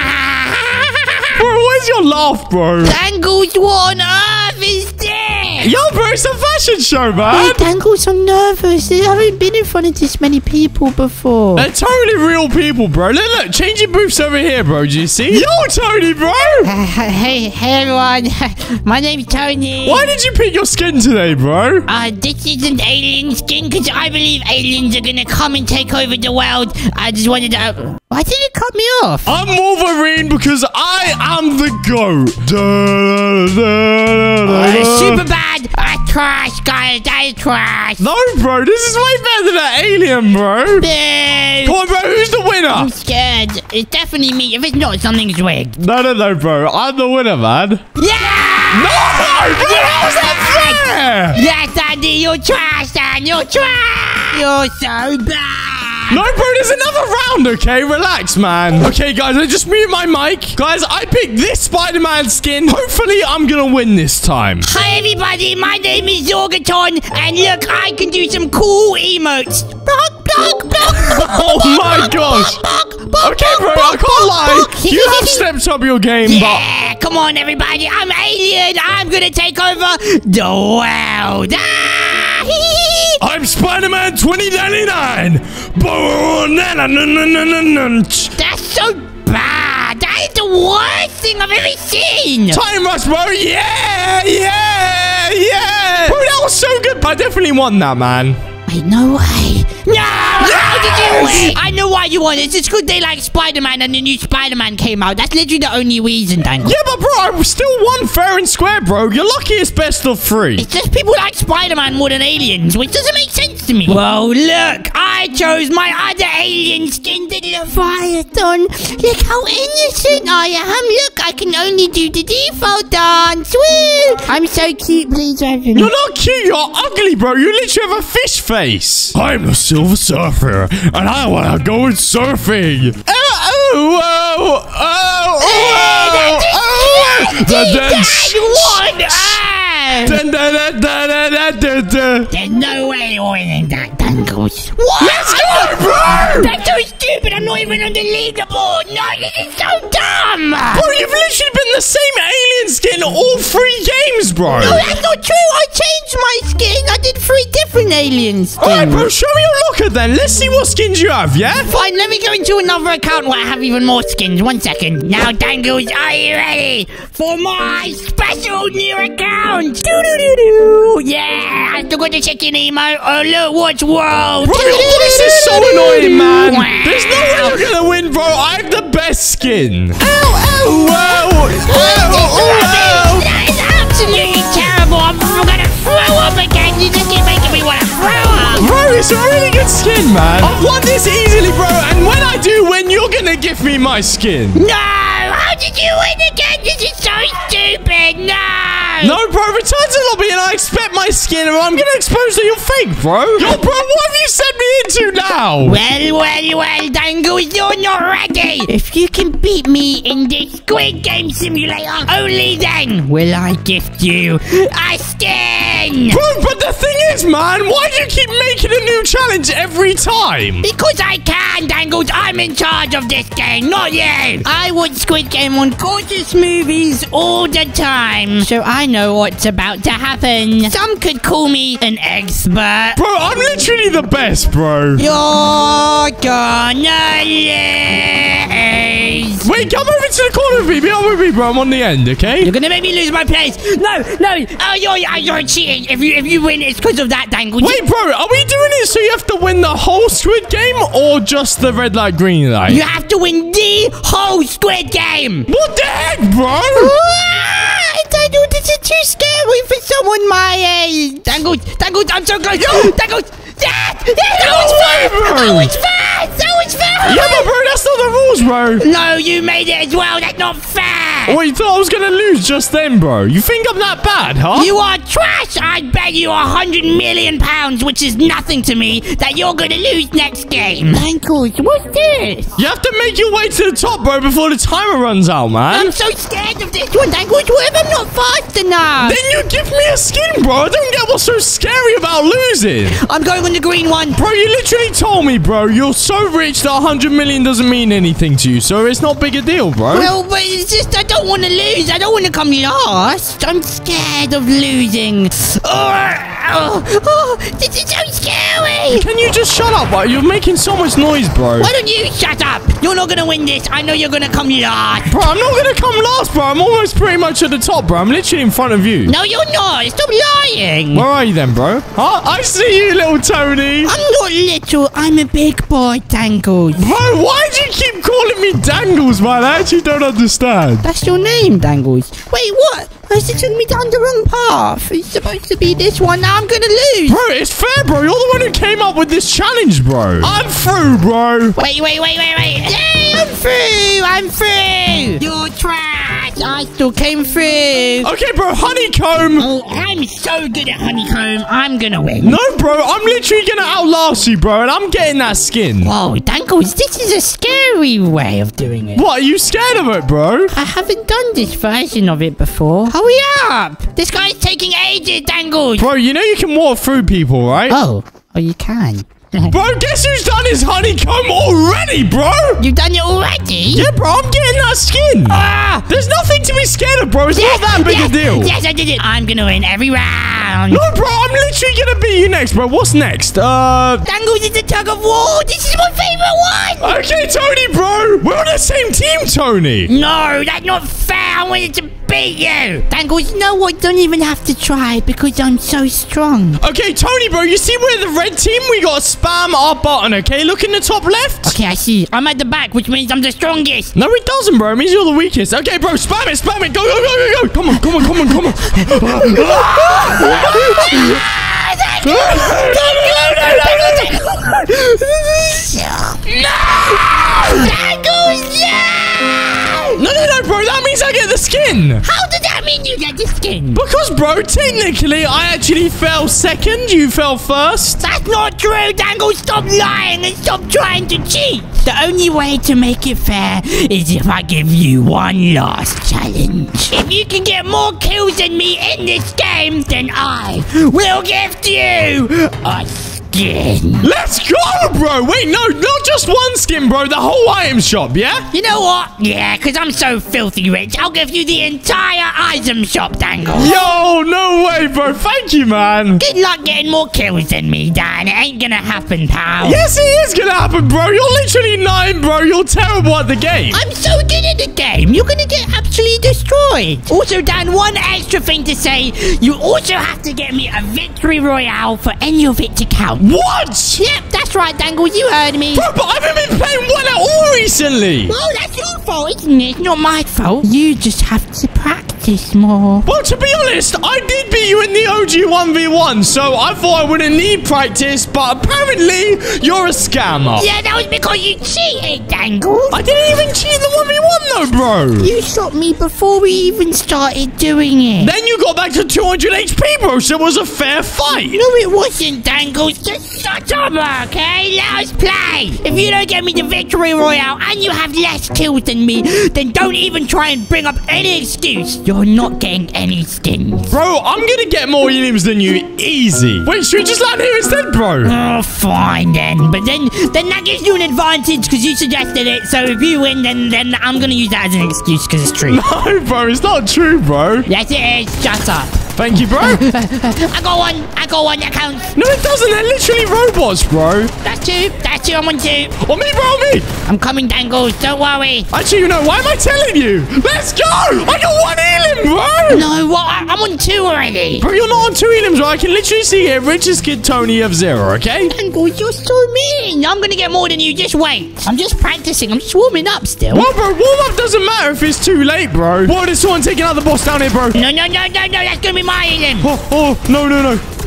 A: Bro, where's your laugh, bro?
B: Dangles, what on earth is this?
A: Yo, bro, it's a fashion show,
E: Hey,
A: man.
E: Dangles, I'm nervous. I haven't been in front of this many people before.
A: They're totally real people, bro. Look, look, change your booths over here, bro. Do you see? Yo, Tony, bro.
B: Uh, hey, hey, everyone. My name's Tony.
A: Why did you pick your skin today, bro?
B: Uh, this is an alien skin because I believe aliens are gonna come and take over the world. I just wanted to. Uh, why did it cut me off?
A: I'm Wolverine because I am the goat. Da, da, da, da,
B: Uh,
A: da.
B: super bad. Trash, guys. That is trash.
A: No, bro, this is way better than that alien, bro.
B: Boo.
A: Come on, bro, who's the winner?
B: I'm scared. It's definitely me. If it's not, something's rigged.
A: No, no, no, bro. I'm the winner, man.
B: Yeah!
A: No, bro, how's that fair?
B: Yes, Andy, you're trash, Dan. You're trash. You're so bad.
A: No, bro, there's another round, okay? Relax, man. Okay, guys, I just mute my mic. Guys, I picked this Spider-Man skin. Hopefully, I'm gonna win this time.
B: Hi, everybody. My name is Zorgaton, and look, I can do some cool emotes. Block.
A: Oh my gosh. Okay, bro, I can't lie. You have stepped up your game, but...
B: Yeah, come on, everybody. I'm alien. I'm gonna take over the world. Ah.
A: I'm Spider-Man 2099. Bo- na- na- na- na- na- na- na- ch-
B: That's so bad. That is the worst thing I've ever seen.
A: Time rush, bro. Yeah, yeah, yeah. Bro, that was so good. I definitely won that, man.
B: Wait, no way. No! How did you win? I know why you won. It's just good they like Spider-Man and the new Spider-Man came out. That's literally the only reason, Dangle.
A: Yeah, but bro, I still won fair and square, bro. You're lucky it's best of three.
B: It's just people like Spider-Man more than aliens, which doesn't make sense to me. Well, look, I chose my other alien skin to Leviathan. Look how innocent I am. Look, I can only do the default dance. Woo! I'm so cute, please.
A: You're not cute. You're ugly, bro. You literally have a fish face. I'm the Silver Surfer, and I want to go surfing. Oh, oh, oh, oh, oh, oh. oh, The dance.
B: One! Ah!
A: Dun, dun, dun, dun, dun, dun, dun,
B: There's no way you're winning that, Dangles. What?
A: Let's go, bro.
B: That's so stupid. I'm not even on the leaderboard. No, this is so dumb.
A: Bro, you've literally been the same alien skin all three games, bro.
B: No, that's not true. I changed my skin. I did three different alien skins.
A: All right, bro, show me your locker then. Let's see what skins you have, yeah?
B: Fine, let me go into another account where I have even more skins. One second. Now, Dangles, are you ready for my special new account? Doo-doo-doo-doo. Yeah, I still got the chicken emote. Oh, uh, look, what's world?
A: Bro, voice is so annoying, man. There's no way you're gonna win, bro. I have the best skin.
B: Ow, ow.
A: Whoa! Whoa!
B: That is absolutely terrible. I'm gonna throw up again. You just keep making me want to throw up.
A: Bro, it's a really good skin, man. I've won this easily, bro. And when I do win, you're gonna give me my skin.
B: No! How did you win again? This is so stupid. No!
A: No, bro, return to the lobby and I expect my skin or I'm gonna expose that you're fake, bro. Yo, bro, what have you sent me into now?
B: Well, well, well, Dangles, you're not ready. If you can beat me in this Squid Game Simulator, only then will I gift you a skin.
A: Bro, but the thing is, man, why do you keep making a new challenge every time?
B: Because I can, Dangles. I'm in charge of this game, not you. I watch Squid Game on gorgeous movies all the time, so I know what's about to happen. Some could call me an expert.
A: Bro, I'm literally the best, bro.
B: You're gonna lose.
A: Wait, come over to the corner with me. Be on with me, bro. I'm on the end, okay?
B: You're gonna make me lose my place. No, no. Oh, you're oh, you're cheating. If you if you win, it's because of that dangle.
A: Wait, bro, are we doing it so you have to win the whole Squid Game or just the red light, green light?
B: You have to win the whole Squid Game.
A: What the heck, bro?
B: Ah, Dangle, this is too scary for someone my age. Dangle, Dangle, I'm so close. Dangle, that, that was fast. That was fast. That was fast.
A: Yeah, but bro, that's not the rules, bro.
B: No, you made it as well. That's not fair.
A: What, you thought I was gonna lose just then, bro? You think I'm that bad, huh?
B: You are trash! I bet you a hundred million pounds, which is nothing to me, that you're gonna lose next game. Ankles, what's this?
A: You have to make your way to the top, bro, before the timer runs out, man.
B: I'm so scared of this one, Ankles. What if I'm not fast enough?
A: Then you give me a skin, bro. I don't get what's so scary about losing.
B: I'm going on the green one.
A: Bro, you literally told me, bro, you're so rich that 100 million doesn't mean anything to you, so it's not big a deal, bro.
B: Well, but it's just I don't want to lose. I don't want to come last. I'm scared of losing. Oh, oh, this is so scary.
A: Can you just shut up, bro? You're making so much noise, bro.
B: Why don't you shut up? You're not gonna win this. I know you're gonna come last.
A: Bro, I'm not gonna come last, bro. I'm almost pretty much at the top, bro. I'm literally in front of you.
B: No, you're not. Stop lying.
A: Where are you then, bro? Huh? I see you, little Tony.
B: I'm not little. I'm a big boy, Dangles.
A: Bro, why do you keep calling me Dangles, man? I actually don't understand.
B: That's your name, Dangles. Wait, what? It took me down the wrong path? It's supposed to be this one. Now I'm gonna lose.
A: Bro, it's fair, bro. You're the one who came up with this challenge, bro. I'm through, bro.
B: Wait, wait, wait, wait, wait. Yay, I'm through. I'm through. You're trash. I still came through.
A: Okay, bro, honeycomb.
B: Oh, I'm so good at honeycomb. I'm gonna win.
A: No, bro, I'm literally gonna outlast you, bro, and I'm getting that skin.
B: Whoa, Dangles, this is a scary way of doing it.
A: What, are you scared of it, bro?
B: I haven't done this version of it before. Hurry up! This guy's taking ages, Dangles!
A: Bro, you know you can walk through people, right?
B: Oh, oh, you can.
A: Bro, guess who's done his honeycomb already, bro?
B: You've done it already?
A: Yeah, bro, I'm getting that skin.
B: Ah!
A: There's nothing to be scared of, bro. It's not that big
B: yes,
A: a deal.
B: Yes, I did it. I'm gonna win every round.
A: No, bro, I'm literally gonna beat you next, bro. What's next? Uh,
B: Dangles is the tug of war. This is my favorite one.
A: okay, Tony, bro. We're on the same team, Tony.
B: No, that's not fair. I wanted to beat you. Dangles, know what? Don't even have to try because I'm so strong.
A: Okay, Tony, bro, you see we're the red team? We gotta spam our button, okay? Look in the top left.
B: Okay, I see. I'm at the back, which means I'm the strongest.
A: No, it doesn't, bro. It means you're the weakest. Okay, bro, spam it, spam it. Go, go, go, go, go. Come on, come on, come on, come on. No!
B: Dangles, yeah!
A: No, no, no, bro. That means I get the skin.
B: How does that mean you get the skin?
A: Because, bro, technically, I actually fell second. You fell first.
B: That's not true, Dangle. Stop lying and stop trying to cheat. The only way to make it fair is if I give you one last challenge. If you can get more kills than me in this game, then I will gift you a skin.
A: Let's go, bro. Wait, no, not just one skin, bro. The whole item shop, yeah?
B: You know what? Yeah, because I'm so filthy rich, I'll give you the entire item shop, Dangle.
A: Yo, no way, bro. Thank you, man.
B: Good luck getting more kills than me, Dan. It ain't gonna happen, pal.
A: Yes, it is gonna happen, bro. You're literally nine, bro. You're terrible at the game.
B: I'm so good at the game, you're gonna get absolutely destroyed. Also, Dan, one extra thing to say. You also have to get me a victory royale for any of it to count.
A: What?
B: Yep, that's right, Dangle. you heard me.
A: Bro, but I haven't been playing well at all recently.
B: Well, that's your fault, isn't it? It's not my fault. You just have to practice more.
A: Well, to be honest, I did beat you in the OG 1v1, so I thought I wouldn't need practice, but apparently you're a scammer.
B: Yeah, that was because you cheated, Dangles.
A: I didn't even cheat in the 1v1 though, bro.
B: You shot me before we even started doing it.
A: Then you got back to 200 HP, bro, so it was a fair fight.
B: No, it wasn't, Dangles. Just shut up, okay? Let us play. If you don't get me the victory royale and you have less kills than me, then don't even try and bring up any excuse. You're not getting any skins.
A: Bro, I'm gonna get more elims than you, easy. Wait, should we just land here instead, bro?
B: Oh, fine then. But then, then that gives you an advantage because you suggested it. So if you win, then then I'm gonna use that as an excuse because it's true.
A: No, bro, it's not true, bro.
B: yes, it is. Shut up.
A: Thank you, bro.
B: I got one. I got one. That counts.
A: No, it doesn't. They're literally robots, bro.
B: That's two. That's two. I'm on two.
A: On me, bro, on me.
B: I'm coming, Dangles. Don't worry.
A: Actually, you know, why am I telling you? Let's go! I got one elim, bro!
B: No, what? I- I'm on two already.
A: Bro, you're not on two elims, bro. I can literally see here, richest kid Tony of zero, okay?
B: Dangles, you're so mean. I'm gonna get more than you. Just wait. I'm just practicing. I'm just warming up still.
A: Well, bro, warm up doesn't matter if it's too late, bro. Whoa, there's someone taking out the boss down here, bro.
B: No, no, no, no, no. That's gonna be my elim.
A: Oh, oh, no, no, no.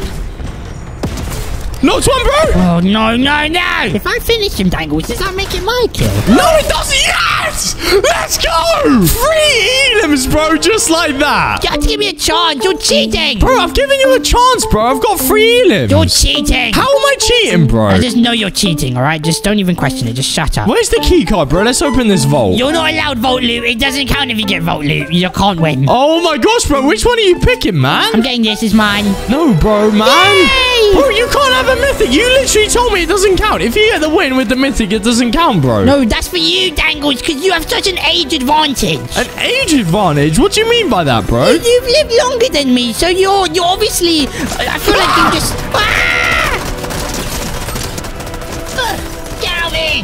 A: Not one, bro!
B: Oh no, no, no! If I finish him, Dangles, does that make it my kill?
A: No, it doesn't! Yes! Let's go! Three elims, bro, just like that.
B: You have to give me a chance. You're cheating.
A: Bro, I've given you a chance, bro. I've got three elims.
B: You're cheating.
A: How am I cheating, bro?
B: I just know you're cheating. All right, just don't even question it. Just shut up.
A: Where's the key card, bro? Let's open this vault.
B: You're not allowed vote loot. It doesn't count if you get vote loot. You can't win.
A: Oh my gosh, bro. Which one are you picking, man?
B: I'm getting this. Is mine.
A: No, bro, man.
B: Yay!
A: Bro, you can't have a mythic. You literally told me it doesn't count. If you get the win with the mythic, it doesn't count, bro.
B: No, that's for you, Dangles, because you have such an age advantage.
A: An age advantage? What do you mean by that, bro?
B: You've lived longer than me, so you're you're obviously. I feel like you just. Ah!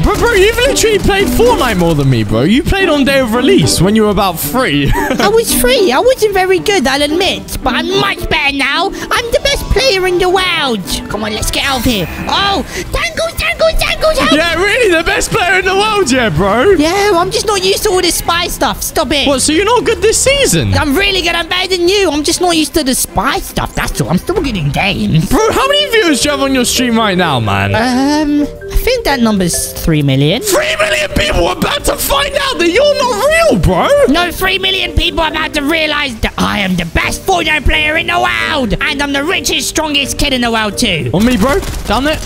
A: Bro, bro, you've literally played Fortnite more than me, bro. You played on day of release when you were about three.
B: I was free. I wasn't very good, I'll admit, but I'm much better now. I'm the best player in the world. Come on, let's get out of here. Oh, Dangles, Dangles, Dangles, help!
A: yeah, really, the best player in the world, yeah, bro.
B: Yeah, I'm just not used to all this spy stuff. Stop it.
A: What, so you're not good this season?
B: I'm really good. I'm better than you. I'm just not used to the spy stuff. That's all. I'm still good in games.
A: Bro, how many viewers do you have on your stream right now, man?
B: Um, think that number's three million.
A: Three million people are about to find out that you're not real, bro.
B: No, three million people are about to realize that I am the best Fortnite player in the world, and I'm the richest, strongest kid in the world too.
A: On me, bro. Down there.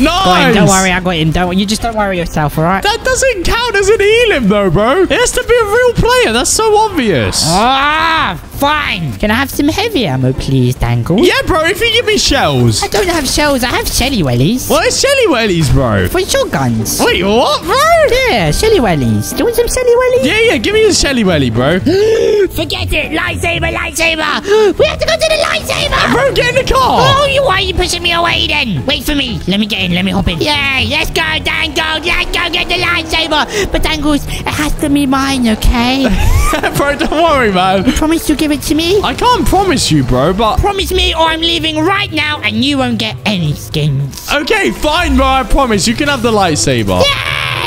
A: Nice.
B: Don't worry, I got him. Don't you just don't worry yourself, all right?
A: That doesn't count as an elim, though, bro. It has to be a real player. That's so obvious.
B: Ah, fine. Can I have some heavy ammo, please, Dangles?
A: Yeah, bro, if you give me shells.
B: I don't have shells. I have shelly wellies.
A: What is shelly wellies, bro?
B: For shotguns.
A: Wait, what, bro?
B: Yeah, shelly wellies. Do you want some shelly wellies?
A: Yeah, yeah, give me a shelly welly, bro.
B: Forget it. Lightsaber, lightsaber. we have to go to the lightsaber.
A: Bro, get in the car.
B: Oh, you, why are you pushing me away then? Wait for me. Let me get in. Let me hop in. Yeah, let's go, Dangles. Let's go get the lightsaber. But Dangles, it has to be mine, okay?
A: bro, don't worry, man.
B: I Promise you'll give it to me?
A: I can't promise you, bro, but...
B: Promise me or I'm leaving right now and you won't get any skins.
A: Okay, fine, bro, I promise. You can have the lightsaber.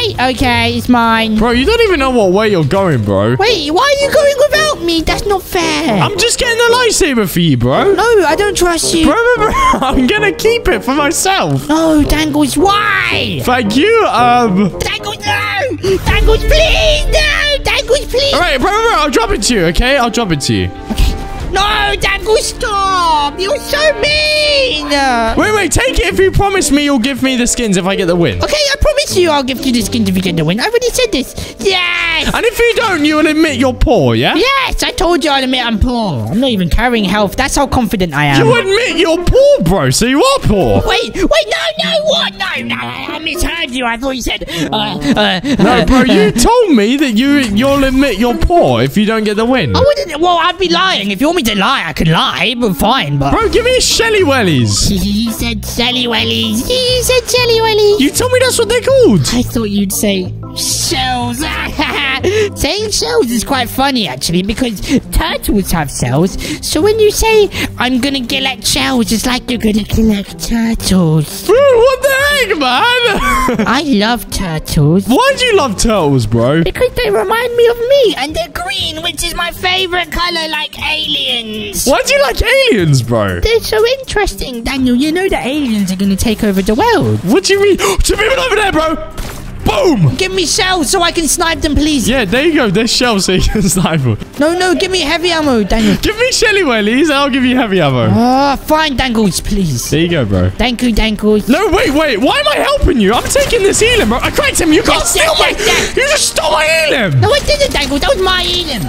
B: Yay! Okay, it's mine.
A: Bro, you don't even know what way you're going, bro.
B: Wait, why are you going without me? That's not fair.
A: I'm just getting the lightsaber for you, bro.
B: no, I don't trust you.
A: Bro, bro, bro, I'm gonna keep it for myself.
B: No, Dangles, why?
A: Thank you, um...
B: Dangles, no! Dangles, please, no! Dangles, please!
A: Alright, bro, bro, bro, I'll drop it to you, okay? I'll drop it to you.
B: No, Dangles, stop! You're so mean!
A: Wait, wait, take it if you promise me you'll give me the skins if I get the win.
B: Okay, I promise you I'll give you the skins if you get the win. I already said this. Yes!
A: And if you don't, you'll admit you're poor, yeah?
B: Yes, I told you I'll admit I'm poor. I'm not even carrying health. That's how confident I am.
A: You admit you're poor, bro, so you are poor.
B: Wait, wait, no, no, what? No, no, I misheard you. I thought you said, uh, uh,
A: No, bro, you told me that you, you'll admit you're poor if you don't get the win.
B: I wouldn't, well, I'd be lying. If you want me to lie, I could lie, but fine, but...
A: Bro, give me Shelly Wellies.
B: You said Shelly wellies. You said Shelly wellies.
A: You told me that's what they're called.
B: I thought you'd say shells. Saying shells is quite funny actually because turtles have shells. So when you say I'm gonna collect shells, it's like you're gonna collect turtles.
A: What the heck, man?
B: I love turtles.
A: Why do you love turtles, bro?
B: Because they remind me of me, and they're green, which is my favorite color, like aliens.
A: Why do you like aliens, bro?
B: They're so interesting, Daniel. You know that aliens are gonna take over the world.
A: What do you mean? Two people over there, bro. Boom.
B: Give me shells so I can snipe them, please.
A: Yeah, there you go. There's shells so you can snipe them.
B: No, no, give me heavy ammo, Daniel.
A: Give me Shelly Wellies and I'll give you heavy ammo.
B: Ah, fine, Dangles, please.
A: There you go, bro.
B: Thank you, Dangles.
A: No, wait, wait. Why am I helping you? I'm taking this healing, bro. I cracked him. You can't
B: Yes,
A: steal
B: yes,
A: my...
B: yes, yes.
A: You just stole my healing.
B: No, I didn't, Dangles. That was my eating.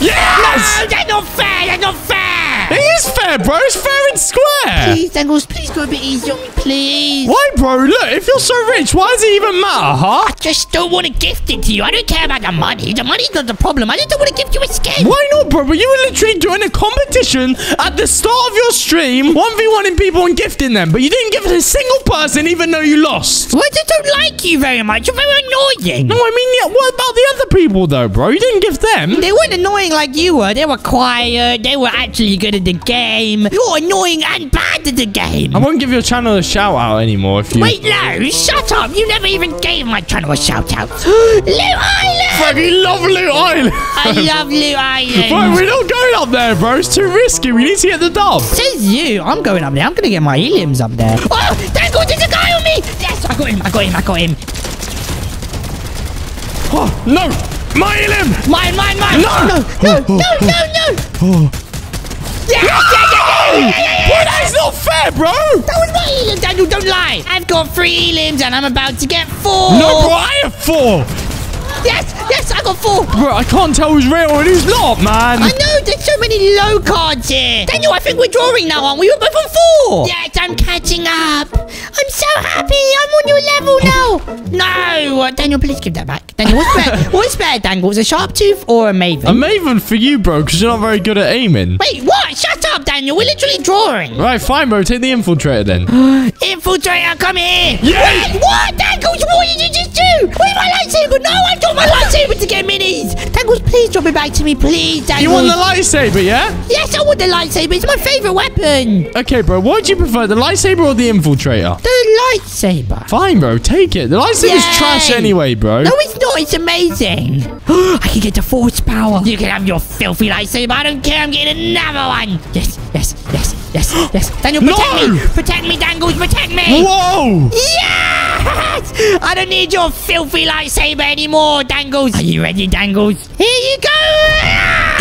A: Yes!
B: No, that's not fair. That's not fair.
A: Is fair, bro. It's fair and square.
B: Please, Dangles, please go a bit easy on me, please.
A: Why, bro? Look, if you're so rich, why does it even matter, huh?
B: I Just don't want to gift it to you. I don't care about the money. The money's not the problem. I just don't want to gift you a skin.
A: Why not, bro? But you were literally doing a competition at the start of your stream, 1v1ing people and gifting them, but you didn't give it to a single person even though you lost.
B: Well, I just don't like you very much. You're very annoying.
A: No, I mean, yeah, what about the other people, though, bro? You didn't give them.
B: They weren't annoying like you were. They were quiet. They were actually good at the game. You're annoying and bad at the game.
A: I won't give your channel a shout out anymore if you.
B: Wait, no, shut up. You never even gave my channel a shout out. Loot Island!
A: Fucking love Loot Island.
B: I love Loot Island.
A: Bro, we're not going up there, bro. It's too risky. We need to get the dub.
B: Says you. I'm going up there. I'm going to get my elims up there. Oh, goes there's a guy on me. Yes, I got him. I got him. I got him.
A: Oh, no. My him.
B: Mine, mine, mine.
A: No.
B: no, no, no, no, oh, oh, oh. no. Yes, yes, yes, yes, yes, yes,
A: Bro, that is not fair, bro.
B: That was my Daniel. Don't lie. I've got three elims and I'm about to get four.
A: No, bro, I have four.
B: Yes, yes, I got four.
A: Bro, I can't tell who's real and who's not, man.
B: I know, there's so many low guards here. Daniel, I think we're drawing now, aren't we? We're both on four. Yes, I'm catching up. I'm so happy. I'm on your level now. no. Uh, Daniel, please give that back. Daniel, what's better? what's better, Daniel? Is a sharp tooth or a maven?
A: A maven for you, bro, because you're not very good at aiming.
B: Wait, what? Shut up, Daniel. We're literally drawing.
A: Right, fine, bro. Take the infiltrator then.
B: Infiltrator, come here.
A: Yeah.
B: Wait, what? Dangles, what did you just do? Where's my lightsaber? No, I dropped my lightsaber to get minis. Dangles, please drop it back to me, please, Dangles.
A: You want the lightsaber, yeah?
B: Yes, I want the lightsaber. It's my favorite weapon.
A: Okay, bro. What do you prefer, the lightsaber or the infiltrator?
B: The lightsaber.
A: Fine, bro. Take it. The lightsaber's
B: Yay.
A: trash anyway, bro.
B: No, it's not. It's amazing. I can get the force power. You can have your filthy lightsaber. I don't care. I'm getting another one. Yes, yes, yes, yes, yes. Daniel, protect
A: No.
B: me. Protect me, Dangles. Protect me.
A: Whoa!
B: Yes! I don't need your filthy lightsaber anymore, Dangles. Are you ready, Dangles? Here you go.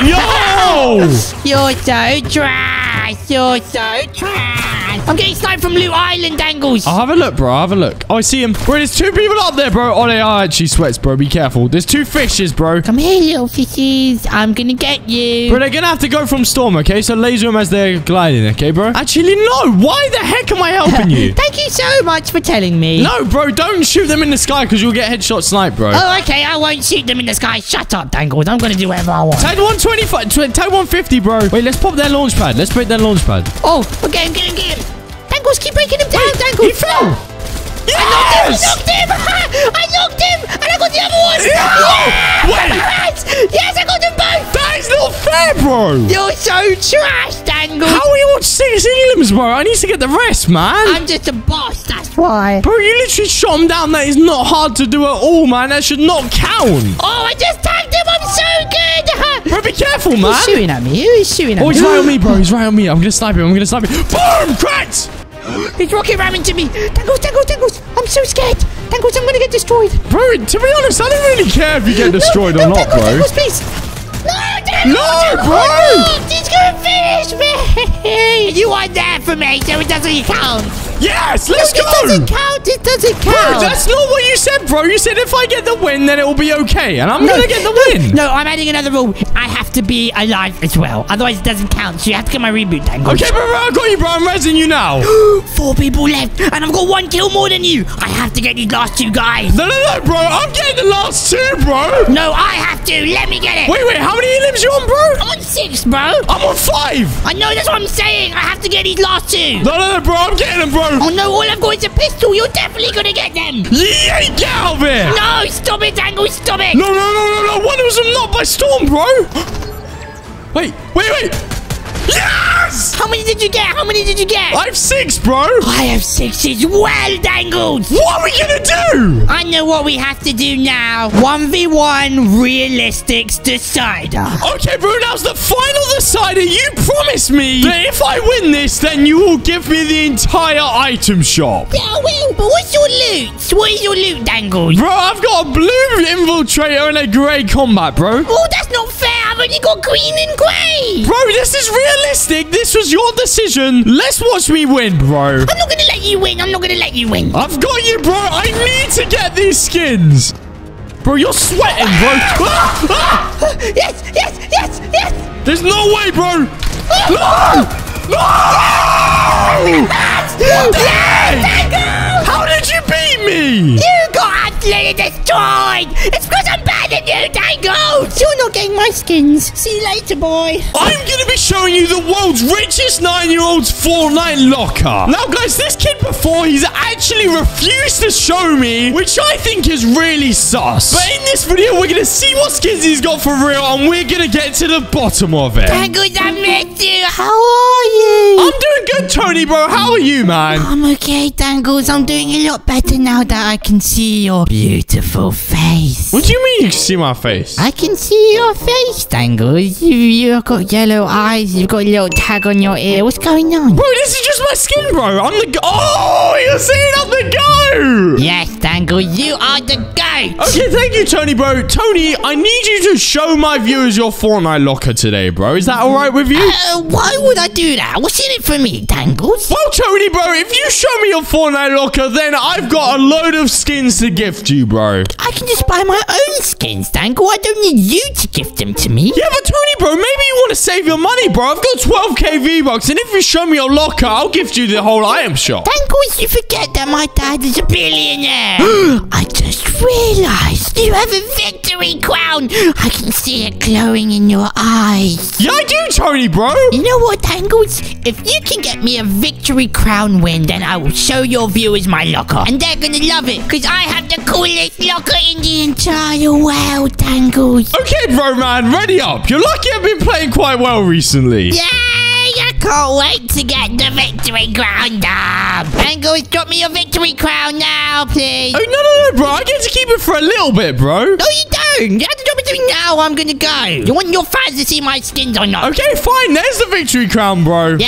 A: Yo!
B: You're so trash. You're so trash. I'm getting sniped from Loot Island, Dangles.
A: I'll have a look, bro. I'll have a look. Oh, I see him. Bro, there's two people up there, bro. Oh, they are actually sweats, bro. Be careful. There's two fishes, bro.
B: Come here, little fishes. I'm gonna get you.
A: Bro, they're gonna have to go from storm, okay? So laser them as they're gliding, okay, bro? Actually, no. Why the heck am I helping you?
B: Thank you so much for telling me.
A: no, bro. Don't shoot them in the sky because you'll get headshot sniped, bro.
B: Oh, okay. I won't shoot them in the sky. Shut up, Dangles. I'm gonna do whatever I want.
A: Tag 125, tag 150, bro. Wait, let's pop their launch pad. Let's break their launch pad.
B: Oh, we're getting, getting, getting. Dangles, keep breaking him down, Dangles.
A: He fell.
B: I
A: Yes!
B: knocked him! I knocked him! And I got the other one!
A: Yeah! Wait!
B: Yes! Yes, I got them both!
A: That is not fair, bro.
B: You're so trash, Dangle!
A: How are you on six elims, bro? I need to get the rest, man.
B: I'm just a boss, that's why.
A: Bro, you literally shot him down. That is not hard to do at all, man. That should not count.
B: Oh, I just tagged him! I'm so good!
A: Bro, be careful, man.
B: He's shooting at oh, me. Who is shooting at
A: Oh,
B: me?
A: he's right on me, bro. He's right on me. I'm gonna snipe him. I'm gonna snipe him. Boom! Cracked!
B: He's rocket ramming to me. Dangles, Dangles, Dangles. I'm so scared. Dangles, I'm gonna get destroyed.
A: Bro, to be honest, I don't really care if you get destroyed
B: no,
A: or
B: no,
A: not,
B: Dangles,
A: bro.
B: Dangles, please. No, Dangles,
A: No,
B: Dangles,
A: bro.
B: no, He's gonna finish me. you weren't there for me, so it doesn't count.
A: Yes, let's go.
B: It doesn't count. It doesn't
A: Bro,
B: count.
A: that's not what you said, bro. You said if I get the win, then it will be okay. And I'm
B: No,
A: gonna get the win.
B: No, I'm adding another rule. I have to be alive as well. Otherwise, it doesn't count. So you have to get my reboot Dangle.
A: Okay, bro, bro, I got you, bro. I'm resing you now.
B: Four people left, and I've got one kill more than you. I have to get these last two guys.
A: No, no, no, bro. I'm getting the last two, bro.
B: No, I have to. Let me get it.
A: Wait, wait. How many elims you on, bro?
B: I'm on six, bro.
A: I'm on five.
B: I know that's what I'm saying. I have to get these last two.
A: No, no, no, bro. I'm getting them, bro.
B: Oh no, all I've got is a pistol. You're definitely gonna get them.
A: Yeah, get out of here.
B: No, stop it, Dangle. Stop it.
A: No, no, no, no, no. One of them not by storm, bro. Wait, wait, wait. Yes!
B: How many did you get? How many did you get?
A: I have six, bro.
B: I have six as well, Dangles.
A: What are we gonna do?
B: I know what we have to do now. 1v1 realistics decider.
A: Okay, bro, now's the final decider. You promised me that if I win this, then you will give me the entire item shop.
B: Yeah, I will, but what's your loot? What is your loot, Dangles?
A: Bro, I've got a blue infiltrator and a grey combat, bro.
B: Oh, that's not fair. I've only got green and grey.
A: Bro, this is realistic. This was your decision. Let's watch me win, bro.
B: I'm not gonna let you win. I'm not gonna let you win.
A: I've got you, bro. I need to get these skins. Bro, you're sweating, bro. Ah! Ah!
B: yes, yes, yes, yes.
A: There's no way, bro. No! No! What the heck? How did you beat me?
B: You got absolutely destroyed. It's because I'm better than you, Dangles. You're not getting my skins. See you later, boy.
A: I'm gonna be showing you the world's richest nine-year-old's Fortnite locker. Now, guys, this kid before, he's actually refused to show me, which I think is really sus. But in this video, we're gonna see what skins he's got for real, and we're gonna get to the bottom of it.
B: Dangles, I missed you. How are you?
A: I'm doing good, Tony, bro. How are you, man?
B: I'm okay, Dangles. I'm doing a lot better now that I can see your beautiful face.
A: What do you mean you can see my face?
B: I can see your face, Dangles. You, you've got yellow eyes. You've got a little tag on your ear. What's going on?
A: Bro, this is just my skin, bro. I'm the go- Oh, you're saying I'm the go!
B: Yes, Dangles. You are the goat.
A: Okay, thank you, Tony, bro. Tony, I need you to show my viewers your Fortnite locker today, bro. Is that all right with you?
B: Uh, why would I do that? What's in it for me, Dangles?
A: Well, Tony, bro, if you show me your Fortnite locker, then I've got a load of skins to gift you, bro.
B: I can just buy my own skins, Dangle. I don't need you to gift them to me.
A: Yeah, but Tony, bro, maybe you want to save your money, bro. I've got 12k V-Bucks, and if you show me your locker, I'll gift you the whole item shop.
B: Dangles, you forget that my dad is a billionaire. I just realized you have a victory crown. I can see it glowing in your eyes.
A: Yeah, I do, Tony, bro.
B: You know what, Dangles? If you can get me a victory crown win, then I will show your viewers my locker. And they're gonna love it, because I have the coolest locker in the entire world, Dangles.
A: Okay, bro, man, ready up. You're lucky I've been playing quite well recently.
B: Yay! I can't wait to get the victory crown up. Dangles, drop me your victory crown now, please.
A: Oh, no, no, no, bro. I get to keep it for a little bit, bro.
B: No, you don't. You have to drop it to me now. I'm gonna go. You want your fans to see my skins or not?
A: Okay, fine. There's the victory crown, bro.
B: Yay!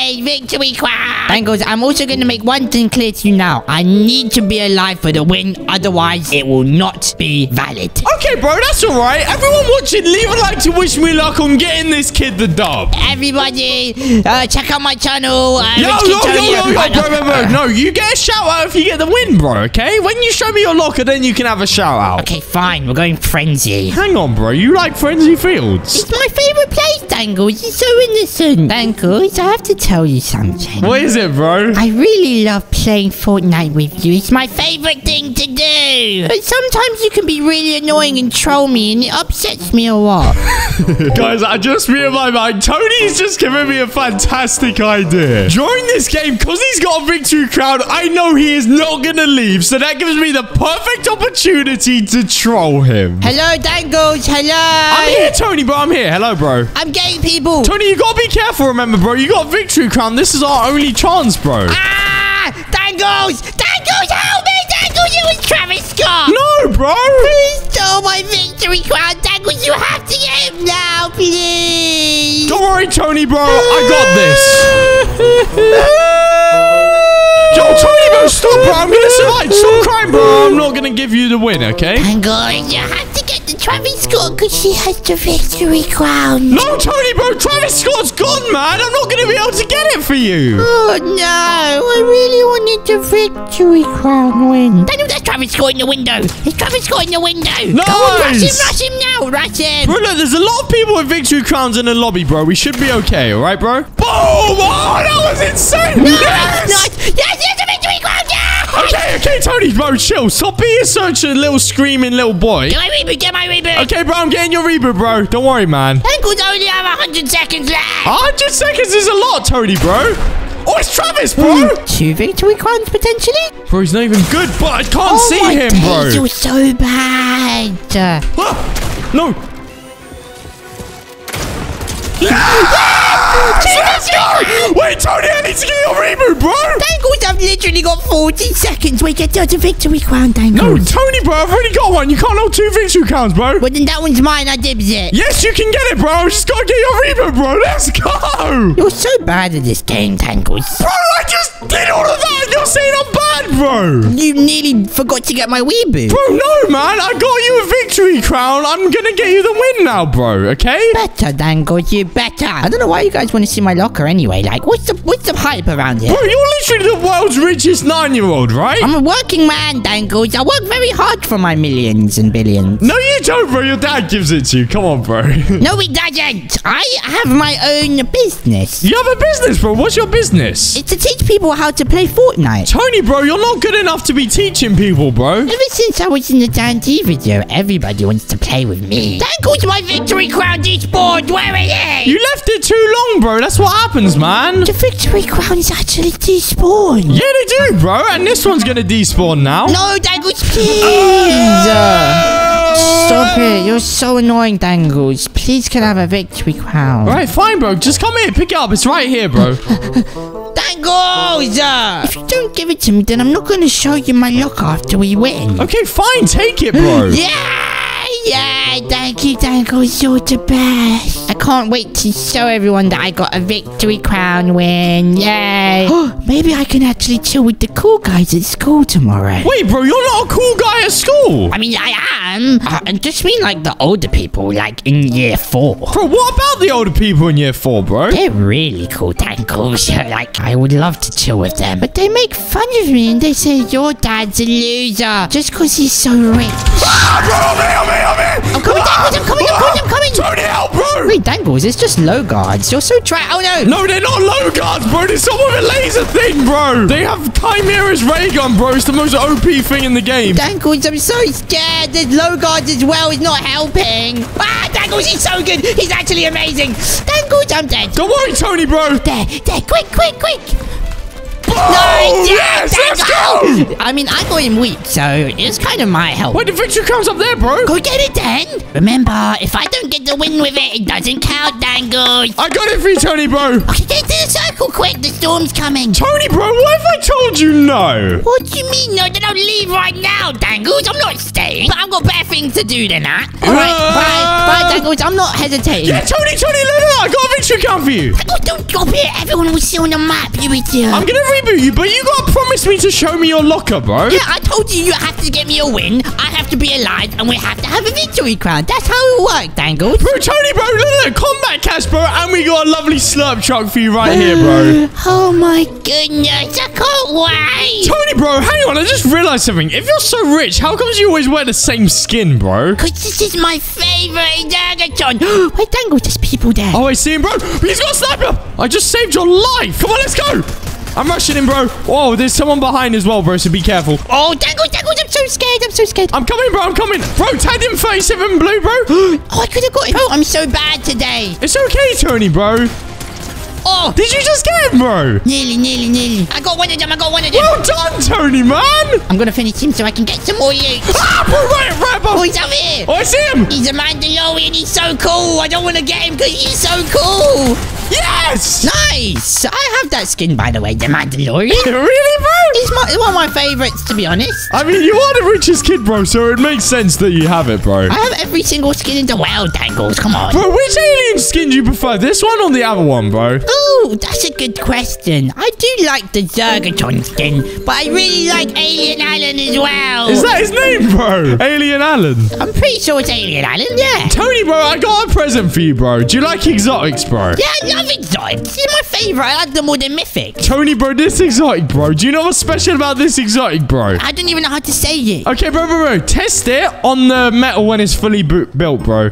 B: Yay! Victory crown! Dangles, I'm also going to make one thing clear to you now. I need to be alive for the win, otherwise it will not be valid.
A: Okay, bro, that's all right. Everyone watching, leave a like to wish me luck on getting this kid the dub.
B: Everybody, uh, check out my channel. Uh,
A: Yo, yo, yo, yo, yo, bro, bro, bro. No, you get a shout out if you get the win, bro, okay? When you show me your locker, then you can have a shout out.
B: Okay, fine. We're going frenzy.
A: Hang on, bro. You like Frenzy Fields?
B: It's my favorite place, Dangles. You're so innocent. Dangles, I have to tell you something.
A: What is it, bro?
B: I really love playing Fortnite with you. It's my favorite thing to do. But sometimes you can be really annoying and troll me, and it upsets me a lot.
A: Guys, I just realized my mind. Tony's just given me a fantastic idea. During this game, because he's got a victory crown, I know he is not going to leave. So that gives me the perfect opportunity to troll him.
B: Hello, Dangles. Hello.
A: I'm here, Tony, bro. I'm here. Hello, bro.
B: I'm getting people.
A: Tony, you gotta be careful, remember, bro. You got a victory crown. This is our only chance, bro.
B: Ah! Dangles! Dangles, was Travis Scott!
A: No, bro.
B: He stole my victory crown! Dangles, you have to get him now, please!
A: Don't worry, Tony, bro. I got this. Yo, Tony, bro, stop, bro. I'm gonna survive. Stop crying, bro. I'm not gonna give you the win, okay?
B: You have to Travis Scott because she has the victory crown.
A: No, Tony, bro. Travis Scott's gone, man. I'm not gonna be able to get it for you.
B: Oh no, I really wanted the victory crown win. Daniel, that's Travis Scott in the window. It's Travis Scott in the window. Come on, rush him, rush him now, rush him.
A: Bro, look, there's a lot of people with victory crowns in the lobby, bro. We should be okay, all right, bro? Boom! Oh, that was insane! yes!
B: Nice. Yes, yes, the victory crown, yes!
A: Okay, okay, Tony, bro, chill. Stop being such a little screaming little boy.
B: Get my reboot, get my reboot.
A: Okay, bro, I'm getting your reboot, bro. Don't worry, man.
B: Dangles only have 100 seconds left.
A: 100 seconds is a lot, Tony, bro. Oh, it's Travis, bro.
B: Two victory crowns potentially?
A: Bro, he's not even good, but I can't
B: oh
A: see
B: my
A: him,
B: days,
A: bro.
B: You're so bad.
A: Ah, no. Let's go! Wait, Tony, I need to get your reboot, bro.
B: Dangles, I've literally got 40 seconds. We get the victory crown,
A: No,
B: Dangles.
A: Tony, bro, I've already got one. You can't hold two victory crowns, bro.
B: Well, then that one's mine. I dibs it.
A: Yes, you can get it, bro. Just gotta get your reboot, bro. Let's go.
B: You're so bad at this game, Dangles.
A: Bro, I just did all of that. and You're saying I'm bad, bro.
B: You nearly forgot to get my reboot.
A: Bro, no, man. I got you a victory crown. I'm gonna get you the win now, bro. Okay?
B: Better, Dangles, you better. I don't know why you guys want to see my locker anyway. Like, what's the what's the hype around here?
A: Bro, you're literally the world's richest nine-year-old, right?
B: I'm a working man, Dangles. I work very hard for my millions and billions.
A: no, you don't, bro. Your dad gives it to you. Come on, bro.
B: No, he doesn't. I have my own business.
A: you have a business, bro. What's your business?
B: It's to teach people how to play Fortnite.
A: Tony, bro, you're not good enough to be teaching people, bro.
B: Ever since I was in the Dan D video, everybody wants to play with me. Dangles, my victory crown despawned. Where is it?
A: You left it too long, bro. That's what happens, man.
B: the victory crown is actually despawned.
A: Yeah, they do, bro. And this one's gonna despawn now.
B: No, Dangles, please. Stop it. You're so annoying, Dangles. Please can I have a victory crown?
A: All right, fine, bro. Just come here. Pick it up. It's right here, bro.
B: Dangles! If you don't give it to me, then I'm not going to show you my locker after we win.
A: Okay, fine. Take it, bro.
B: Yeah! Yeah! Thank you, Dangles. You're the best. I can't wait to show everyone that I got a victory crown win. Yay! Maybe I can actually chill with the cool guys at school tomorrow.
A: Wait, bro. You're not a cool guy at school.
B: I mean, I am. I just mean like the older people, like in year four.
A: Bro, what about the older people in year four, bro?
B: They're really cool Dangles. like, I would love to chill with them. But they make fun of me and they say, Your dad's a loser just because he's so rich.
A: Ah, bro, here, I'm here, I'm
B: coming, Dangles, I'm coming, I'm coming, I'm coming.
A: Tony, help, bro.
B: Wait, Dangles, it's just low guards. You're so try. Oh no!
A: No, they're not low guards, bro. There's someone with a laser thing, bro. They have Kymera's ray gun, bro. It's the most OP thing in the game.
B: Dangles, I'm so scared. There's low guards as well. He's not helping. Ah, Dangles, he's so good. He's actually amazing. Dangles, I'm dead.
A: Don't worry, Tony, bro.
B: There, there, quick, quick, quick.
A: Oh, yes, let's go.
B: I mean, I got him weak, so it's kind of my help.
A: Wait, the victory comes up there, bro.
B: Go get it then. Remember, if I don't get the win with it, it doesn't count, Dangles.
A: I got it for you, Tony, bro.
B: Okay, get to the circle quick. The storm's coming.
A: Tony, bro, what if I told you no.
B: What do you mean? No, then I'll leave right now, Dangles. I'm not staying. I've got better things to do than that.
F: All right, uh. bye, bye, Dangles. I'm not hesitating.
A: Yeah, Tony, Tony, look, look, I got a victory crown for you.
B: Dangles, don't drop it. Everyone will see on the map, you idiot.
A: I'm gonna reboot you, but you gotta promise me to show me your locker, bro.
B: yeah, I told you you have to get me a win. I have to be alive, and we have to have a victory crown. That's how it works, Dangles.
A: Bro, Tony, bro, look, look, combat cash, bro, and we got a lovely slurp truck for you right here, bro.
B: Oh my goodness, I can't wait.
A: Tony, bro, hang on, I just realized something. If you're so rich, how comes you always wear the same skin, bro?
B: Because this is my favorite Dagaton. Wait, Dangles, there's people there.
A: Oh, I see him, bro. He's got a sniper. I just saved your life. Come on, let's go. I'm rushing him, bro. Oh, there's someone behind as well, bro, so be careful.
B: Oh, Dangles, Dangles, I'm so scared. I'm so scared.
A: I'm coming, bro, I'm coming. Bro, tagged him 37 blue, bro.
B: Oh, I could have got him. Oh, I'm so bad today.
A: It's okay, Tony, bro.
B: Oh,
A: Did you just get him, bro?
B: nearly, nearly, nearly. I got one of them. I got one of them.
A: Well done, Tony, man.
B: I'm gonna finish him so I can get some more loot.
A: Ah, bro, right, right,
B: Oh,
A: bro.
B: he's up here.
A: Oh, I see him.
B: He's a Mandalorian. He's so cool. I don't want to get him because he's so cool.
A: Yes.
B: Nice. I have that skin, by the way, the Mandalorian.
A: really, bro?
B: He's my, one of my favorites, to be honest.
A: I mean, you are the richest kid, bro, so it makes sense that you have it, bro.
B: I have every single skin in the world, Dangles. Come on.
A: Bro, which alien skin do you prefer? This one or the other one, bro?
B: Oh, that's a good question. I do like the Zergaton skin, but I really like Alien Allen as well.
A: Is that his name, bro? Alien Alan.
B: I'm pretty sure it's Alien Allen, yeah.
A: Tony, bro, I got a present for you, bro. Do you like exotics, bro?
B: Yeah, I love exotics. They're my favorite. I like them more than mythic.
A: Tony, bro, this exotic, bro. Do you know what's special about this exotic, bro?
B: I don't even know how to say it.
A: Okay, bro, bro, bro. Test it on the metal when it's fully built, bro.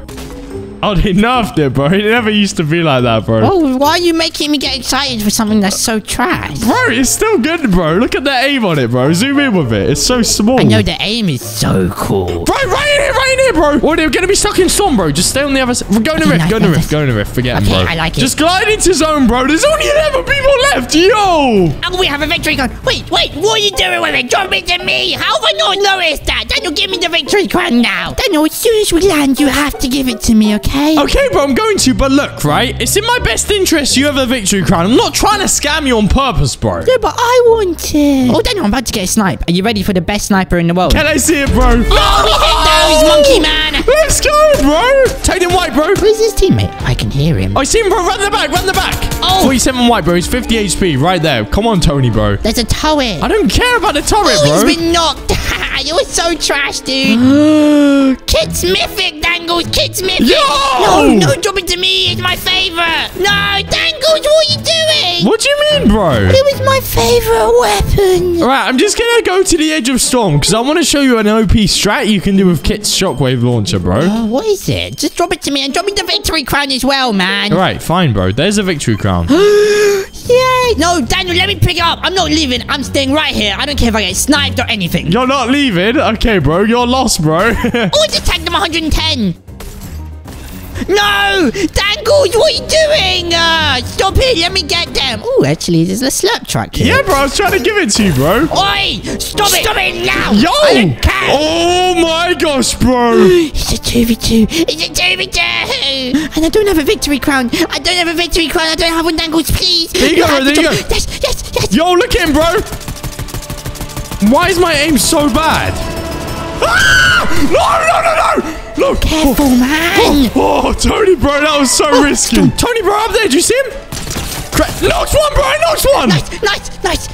A: Oh, they nerfed it, bro. It never used to be like that, bro.
B: Oh, why are you making me get excited for something that's so trash?
A: Bro, it's still good, bro. Look at the aim on it, bro. Zoom in with it. It's so small.
B: I know the aim is so cool.
A: Bro, right in here, right in here, bro. Oh, they're gonna be stuck in storm, bro. Just stay on the other side. Go in the rift, go in the rift, go in the rift. Forget
B: Okay,
A: bro.
B: I like it.
A: Just glide into zone, bro. There's only 11 people left. Yo!
B: And we have a victory crown. Wait, wait, what are you doing with it? Drop it to me. How have I not noticed that? Daniel, give me the victory crown now. Daniel, as soon as we land, you have to give it to me, okay?
A: Okay, bro, I'm going to, but look, right? It's in my best interest you have a victory crown. I'm not trying to scam you on purpose, bro.
B: Yeah, but I want it. Oh, Daniel, I'm about to get a snipe. Are you ready for the best sniper in the world?
A: Can I see it, bro?
B: Oh, we hit those, monkey man.
A: Let's go, bro. Take him white, bro.
B: Where's his teammate? I can hear him.
A: I see him, bro. Run the back, run the back.
B: Oh.
A: 47 white, bro. He's 50 HP right there. Come on, Tony, bro.
B: There's a turret.
A: I don't care about the turret,
B: Oh,
A: bro.
B: he's been knocked. You're so trash, dude. Kit's mythic, Dangles. Kit's mythic.
A: Yo!
B: No, no, drop it to me. It's my favorite. No, Dangles, what are you doing?
A: What do you mean, bro?
B: It was my favorite weapon.
A: All right, I'm just gonna go to the edge of storm because I want to show you an OP strat you can do with Kit's shockwave launcher, bro.
B: Oh, what is it? Just drop it to me and drop me the victory crown as well, man.
A: All right, fine, bro. There's a victory crown.
B: Yay! No, Daniel, let me pick it up. I'm not leaving. I'm staying right here. I don't care if I get sniped or anything.
A: You're not leaving? Okay, bro. You're lost, bro.
B: Oh, I just tagged them 110. No! Dangles, what are you doing? Uh, stop it. Let me get them. Oh, actually, there's a slurp truck here.
A: yeah, bro. I was trying to give it to you, bro.
B: Oi! Stop it! Stop it now!
A: Yo!
B: I don't care!
A: Oh my gosh, bro.
B: It's a 2v2. It's a 2v2. And I don't have a victory crown. I don't have a victory crown. I don't have one dangles, please.
A: There you go,
B: have
A: there you go.
B: Yes, yes, yes.
A: Yo, look at him, bro. Why is my aim so bad? Ah! No, no, no, no. No.
B: Careful, man.
A: Oh, Tony, bro, that was so risky. Tony, bro, up there. Did you see him? Cra- Knocks one, bro. Knocks one.
B: Nice, nice, nice.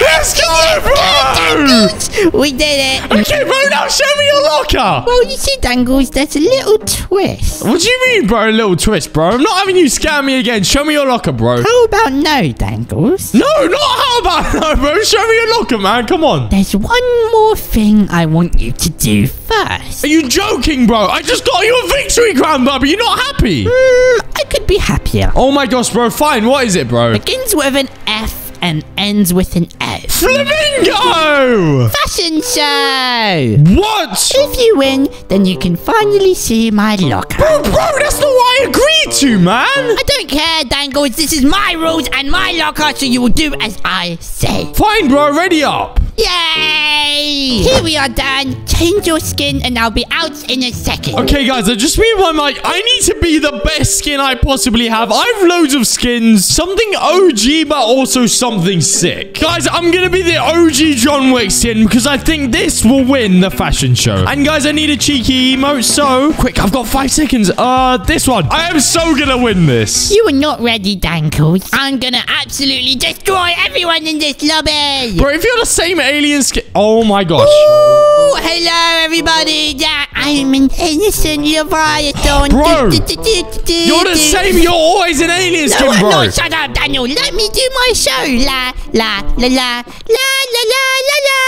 A: Let's go, bro.
B: We did it.
A: Okay, bro, now show me your locker.
B: Well, you see, Dangles, there's a little twist.
A: What do you mean, bro? A little twist, bro. I'm not having you scam me again. Show me your locker, bro.
B: How about no, Dangles?
A: No, not how about no, bro. Show me your locker, man. Come on.
B: There's one more thing I want you to do first.
A: Are you joking, bro? I just got you a victory crown, but you're not happy.
B: Hmm, I could be happier.
A: Oh my gosh, bro. Fine. What is it, bro?
B: Begins with an F and ends with an O.
A: Flamingo!
B: Fashion show!
A: What?
B: If you win, then you can finally see my locker.
A: Bro, bro, that's not what I agreed to, man.
B: I don't care, Dangles. This is my rules and my locker, so you will do as I say.
A: Fine, bro. Ready up.
B: Yay! Here we are, Dan. Change your skin, and I'll be out in a second.
A: Okay, guys, I just mean by my... I need to be the best skin I possibly have. I have loads of skins. Something OG, but also something sick. Guys, I'm going to be the OG John Wick skin because I think this will win the fashion show. And, guys, I need a cheeky emote, so... Quick, I've got five seconds. Uh, this one. I am so going to win this.
B: You are not ready, Dangles. I'm gonna absolutely destroy everyone in this lobby.
A: Bro, if you're the same alien skin... Oh, my gosh.
B: Ooh, hello, everybody. Yeah, I'm an innocent Leviathan.
A: Bro, You're the same. You're always an alien
B: No,
A: skin,
B: I'm
A: bro.
B: not. Shut up, Daniel. Let me do my show. La, la, la, la, la, la, la, la, la.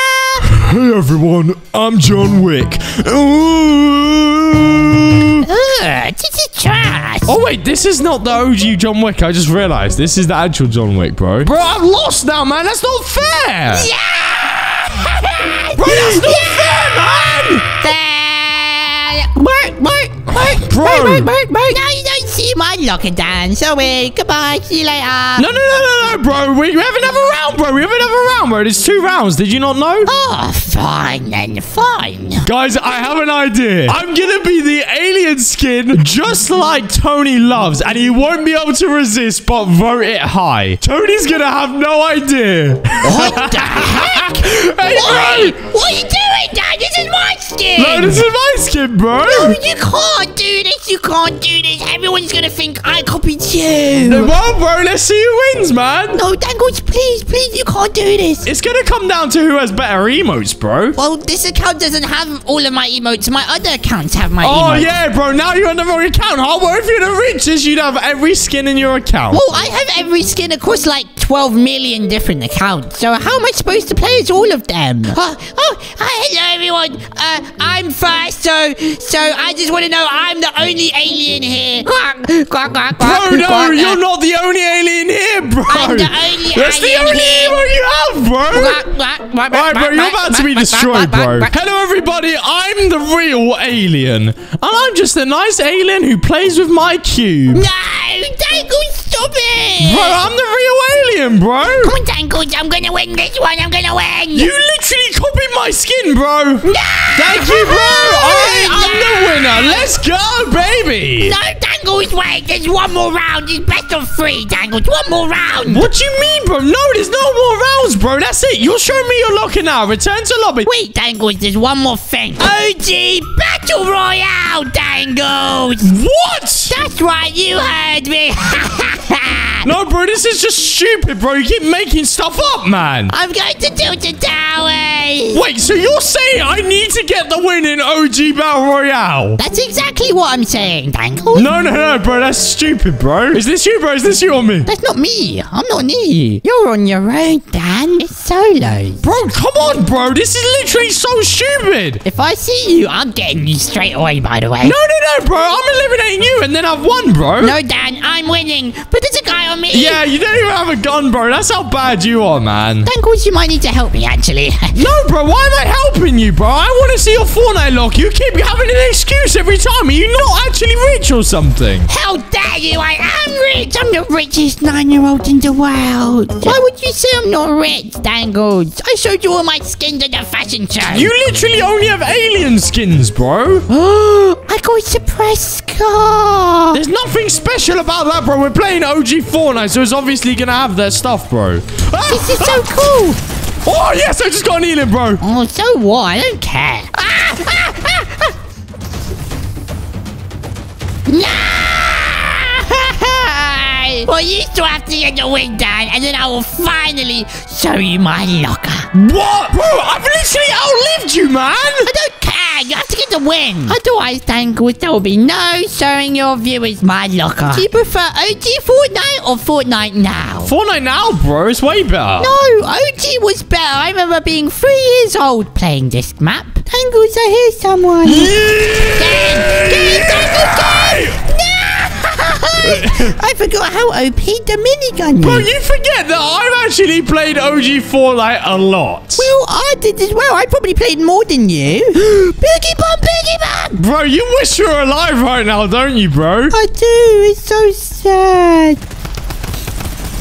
G: Hey everyone, I'm John Wick. Ooh.
B: Ugh, this is trash.
A: Oh wait, this is not the OG John Wick. I just realized this is the actual John Wick, bro. Bro, I'm lost now, man. That's not fair.
B: Yeah!
A: Bro, that's not fair, man.
B: There. Work, work, work.
A: Bro.
B: Work, work, work, work. Now see my locker, Dan. Sorry. Goodbye. See you later.
A: No, no, no, no, no, bro. We have another round, bro. We have another round, bro. There's two rounds. Did you not know?
B: Oh, fine then. Fine.
A: Guys, I have an idea. I'm gonna be the alien skin just like Tony loves, and he won't be able to resist but vote it high. Tony's gonna have no idea.
B: What the heck?
A: hey,
B: Why?
A: bro.
B: What are you doing, Dad? This is my skin.
A: No, this is my skin, bro.
B: No, you can't do this. You can't do this. Everyone's gonna think I copied you.
A: No, well, bro, let's see who wins, man.
B: No, Dangles, please, please, you can't do this.
A: It's gonna come down to who has better emotes, bro.
B: Well, this account doesn't have all of my emotes. My other accounts have my
A: Oh,
B: emotes.
A: yeah, bro. Now you're on the wrong account, huh? Well, if you're the richest, you'd have every skin in your account.
B: Well, I have every skin across like 12 million different accounts. So how am I supposed to play as all of them? Uh, oh, oh uh, hello everyone. Uh, I'm first, so so I just want to know I'm the only alien here. Quack, quack, quack,
A: Bro,
B: quack,
A: no,
B: quack, uh,
A: you're not the only alien here, bro.
B: I'm the only
A: That's the only
B: here.
A: emote you have, bro.
B: quack, quack, quack,
A: Alright, bro,
B: quack,
A: you're about to be
B: quack,
A: destroyed,
B: quack, quack,
A: bro.
B: quack, quack.
A: Hello, everybody. I'm the real alien. And I'm just a nice alien who plays with my cube.
B: No, Dangles, stop it.
A: Bro, I'm the real alien, bro.
B: Come on, Dangles, I'm gonna win this one. I'm gonna win.
A: You literally copied my skin, bro.
B: no.
A: Thank you, bro. I am the winner. Let's go, baby.
B: No, Dangles, wait. There's one more round. It's best of three, Dangles. One more round.
A: What do you mean, bro? No, there's no more rounds, bro. That's it. You're showing me your locker now. Return to lobby.
B: Wait, Dangles, there's one more thing. OG Battle Royale, Dangles.
A: What?
B: That's right, you heard me.
A: No, bro, this is just stupid, bro. You keep making stuff up, man.
B: I'm going to Tilted Towers.
A: Wait, so you're saying I need to get the win in OG Battle Royale?
B: That's exactly what I'm saying, Dangles.
A: No, no, no, bro. That's stupid, bro. Is this you, bro? Is this you on me?
B: That's not me. I'm not me. You're on your own, Dan. It's solo.
A: Bro, come on, bro. This is literally so stupid.
B: If I see you, I'm getting you straight away, by the way.
A: No, no, no, bro. I'm eliminating you and then I've won, bro.
B: No, Dan, I'm winning. But there's a guy on me.
A: Yeah, you don't even have a gun, bro. That's how bad you are, man.
B: Dangles, you might need to help me, actually.
A: No, bro, why am I helping you, bro? I want to see your Fortnite lock. You keep having an excuse every time. Are you not actually rich or something?
B: How dare you? I am rich. I'm the richest nine-year-old in the world. Why would you say I'm not rich, Dangles? I showed you all my skins at the fashion show.
A: You literally only have alien skins, bro.
B: Oh, I got suppressed scar.
A: There's nothing special about that, bro. We're playing OG Fortnite, so it's obviously gonna have their stuff, bro. Ah!
B: This is so cool.
A: Oh, yes, I just got an alien, bro.
B: Oh, so what? I don't care. Ah, ah, ah, ah. No! Well, you still have to get the wing down, and then I will finally show you my locker.
A: What? Bro, I've literally outlived you, man.
B: I don't care. You have to get the win. Otherwise, Dangles, there will be no showing your viewers my locker. Do you prefer OG Fortnite or Fortnite now?
A: Fortnite now, bro. It's way better.
B: No, OG was better. I remember being three years old playing this map. Dangles, I hear someone.
A: Yeah!
B: Gang, gang, Dangles, gang! I forgot how OP the minigun is.
A: Bro, you forget that I've actually played OG4 like a lot.
B: Well, I did as well. I probably played more than you. Boogie Bomb, Boogie Bomb!
A: Bro, you wish you were alive right now, don't you, bro?
B: I do. It's so sad.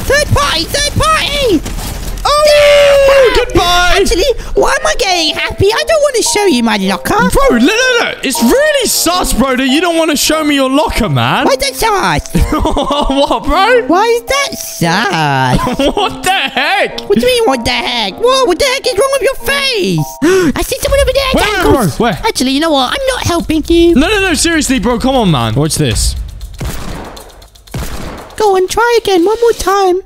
B: Third party, third party!
A: Oh, goodbye.
B: Actually, why am I getting happy? I don't want to show you my locker.
A: Bro, no, no, no. It's really sus, bro, that you don't want to show me your locker, man.
B: Why that sus?
A: what, bro?
B: Why is that sus?
A: what the heck?
B: What do you mean, what the heck? Whoa, what the heck is wrong with your face? I see someone over there.
A: Where, where, bro? Where?
B: Actually, you know what? I'm not helping you.
A: No, no, no. Seriously, bro. Come on, man. Watch this.
B: Go on, try again. One more time.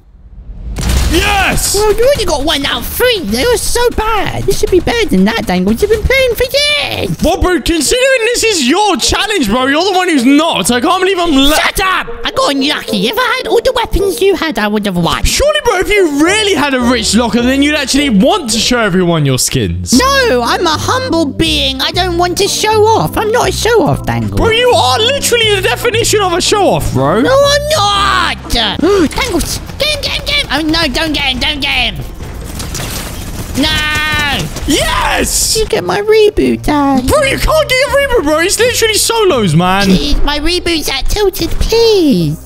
A: Yes!
B: Well, you only got one out of three. They were so bad. You should be better than that, Dangle. You've been playing for years.
A: Well, bro, considering this is your challenge, bro, you're the one who's not. I can't believe I'm.
B: Shut up! I got unlucky. If I had all the weapons you had, I would have won.
A: Surely, bro, if you really had a rich locker, then you'd actually want to show everyone your skins.
B: No, I'm a humble being. I don't want to show off. I'm not a show off, Dangle.
A: Bro, you are literally the definition of a show off, bro.
B: No, I'm not. Oh, no, don't get him, don't get him. No!
A: Yes!
B: You get my reboot, Dad.
A: Bro, you can't get a reboot, bro. It's literally solos, man.
B: Please, my reboot's at tilted, please.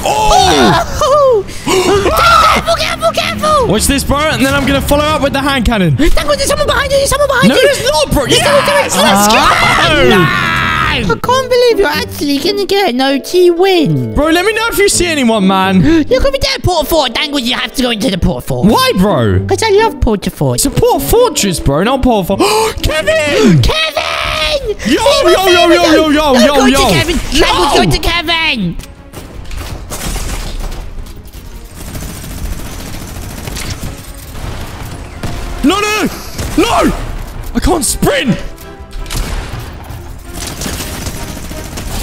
A: Oh!
B: Oh! careful, careful, careful!
A: Watch this, bro, and then I'm gonna follow up with the hand cannon.
B: Dangle, there's someone behind you, there's someone behind
A: No,
B: you.
A: there's not, bro. Yes! Let's
B: Ah,
A: go!
B: no! I can't believe you're actually gonna get an OG win.
A: Bro, let me know if you see anyone, man.
B: Look over there, Port Fort. Dangle, you have to go into the Port Fort.
A: Why, bro?
B: Because I love Port Fort.
A: It's a Port Fortress, bro, not Port For- Kevin!
B: Kevin!
A: Yo, yo, yo, yo, yo, yo, yo,
B: go
A: yo.
B: to Kevin.
A: Yo.
B: Dangle, go to Kevin.
A: No, no, no! I can't sprint!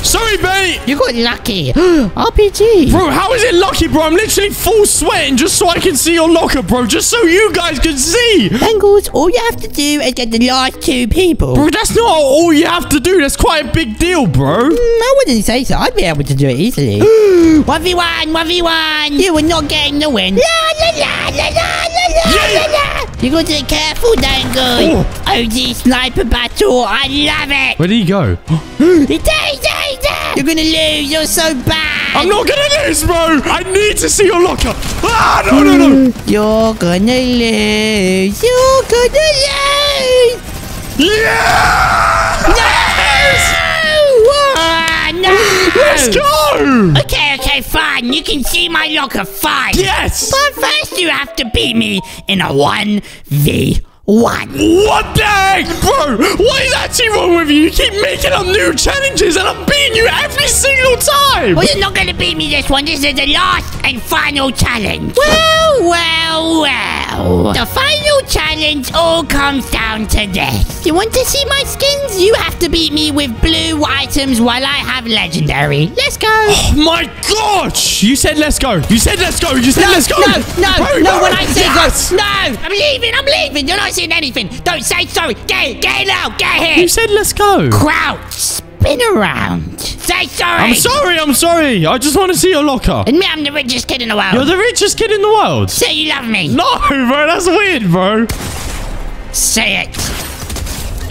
A: Sorry, mate!
B: You got lucky. RPG.
A: Bro, how is it lucky, bro? I'm literally full sweating just so I can see your locker, bro. Just so you guys can see.
B: Dangles, all you have to do is get the last two people.
A: Bro, that's not all you have to do. That's quite a big deal, bro.
B: Mm, I wouldn't say so. I'd be able to do it easily. 1v1, 1v1. You were not getting the win. La la la la la la
A: Yeah.
B: la la. You got to be careful, Dangle.
A: Oh.
B: OG sniper battle. I love it.
A: Where did he go?
B: He's there, You're gonna lose. You're so bad.
A: I'm not gonna lose, bro. I need to see your locker. Ah, no, no, no.
B: You're gonna lose. You're gonna lose.
A: Yeah!
B: Ah, no!
A: Let's go!
B: Okay, okay, fine. You can see my locker, fine.
A: Yes!
B: But first, you have to beat me in a 1v1.
A: What the heck, bro? What is actually wrong with you? You keep making up new challenges and I'm beating you every single time!
B: Well, you're not going to beat me this one. This is the last and final challenge. Well, well, well. The final challenge all comes down to this. You want to see my skins? You have to beat me with blue items while I have legendary. Let's go.
A: Oh my gosh! You said let's go. You said let's go. You said
B: No,
A: let's go.
B: no, no,
A: Hurry,
B: no,
A: hurry.
B: when I say
A: yes!
B: go, no, I'm leaving, I'm leaving, you're not seeing anything. Don't say sorry, get, get out, get here.
A: You said let's go.
B: Crouch, spin around. Say sorry.
A: I'm sorry, I'm sorry. I just want to see your locker.
B: Admit I'm the richest kid in the world.
A: You're the richest kid in the world.
B: Say you love me.
A: No, bro, that's weird, bro.
B: Say it.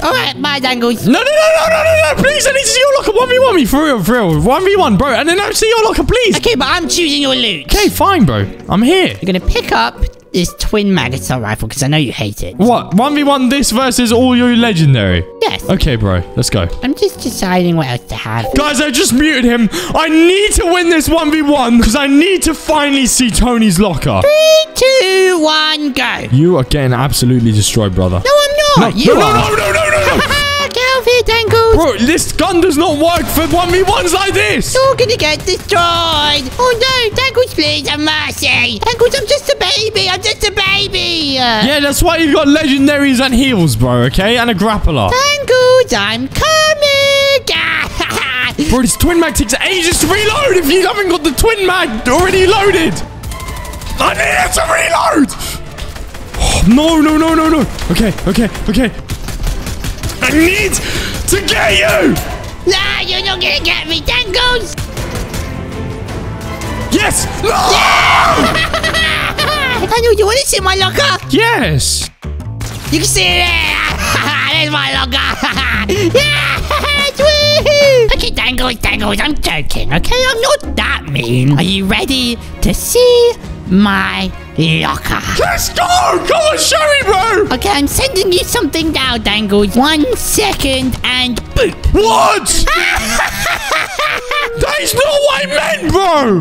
B: Alright, bye, Dangles.
A: No, no, no, no, no, no, no. Please, I need to see your locker. 1v1 me, for real, for real. 1v1, bro. And then I see your locker, please.
B: Okay, but I'm choosing your loot.
A: Okay, fine, bro. I'm here.
B: You're gonna pick up this twin mag assault rifle because I know you hate it.
A: What? 1v1 this versus all your legendary?
B: Yes.
A: Okay, bro. Let's go.
B: I'm just deciding what else to have.
A: Guys, I just muted him. I need to win this 1v1 because I need to finally see Tony's locker.
B: Three, two, one, go.
A: You are getting absolutely destroyed, brother.
B: No, I'm not. you
A: no, no,
B: are.
A: no, no, no, no, no.
B: Here,
A: Bro, this gun does not work for 1v1s like this.
B: You're gonna get destroyed! Oh no, Dangles, please, have mercy! Dangles, I'm just a baby, I'm just a baby! Uh,
A: Yeah, that's why you've got legendaries and heals, bro, okay? And a grappler.
B: Dangles, I'm coming!
A: Bro, this twin mag takes ages to reload if you haven't got the twin mag already loaded. I need it to reload. No, no, no, no, no. Okay, okay, okay. I need to get you.
B: nah, you're not gonna get me, Dangles!
A: Yes!
B: Daniel, you want to see my locker?
A: Yes!
B: You can see it there. There's my locker. yeah. Okay, Dangles, Dangles, I'm joking, okay? I'm not that mean. Are you ready to see my locker?
A: Let's go! Come on, show me, bro!
B: Okay, I'm sending you something now, Dangles. One second and boop.
A: What? that is not what I meant, bro!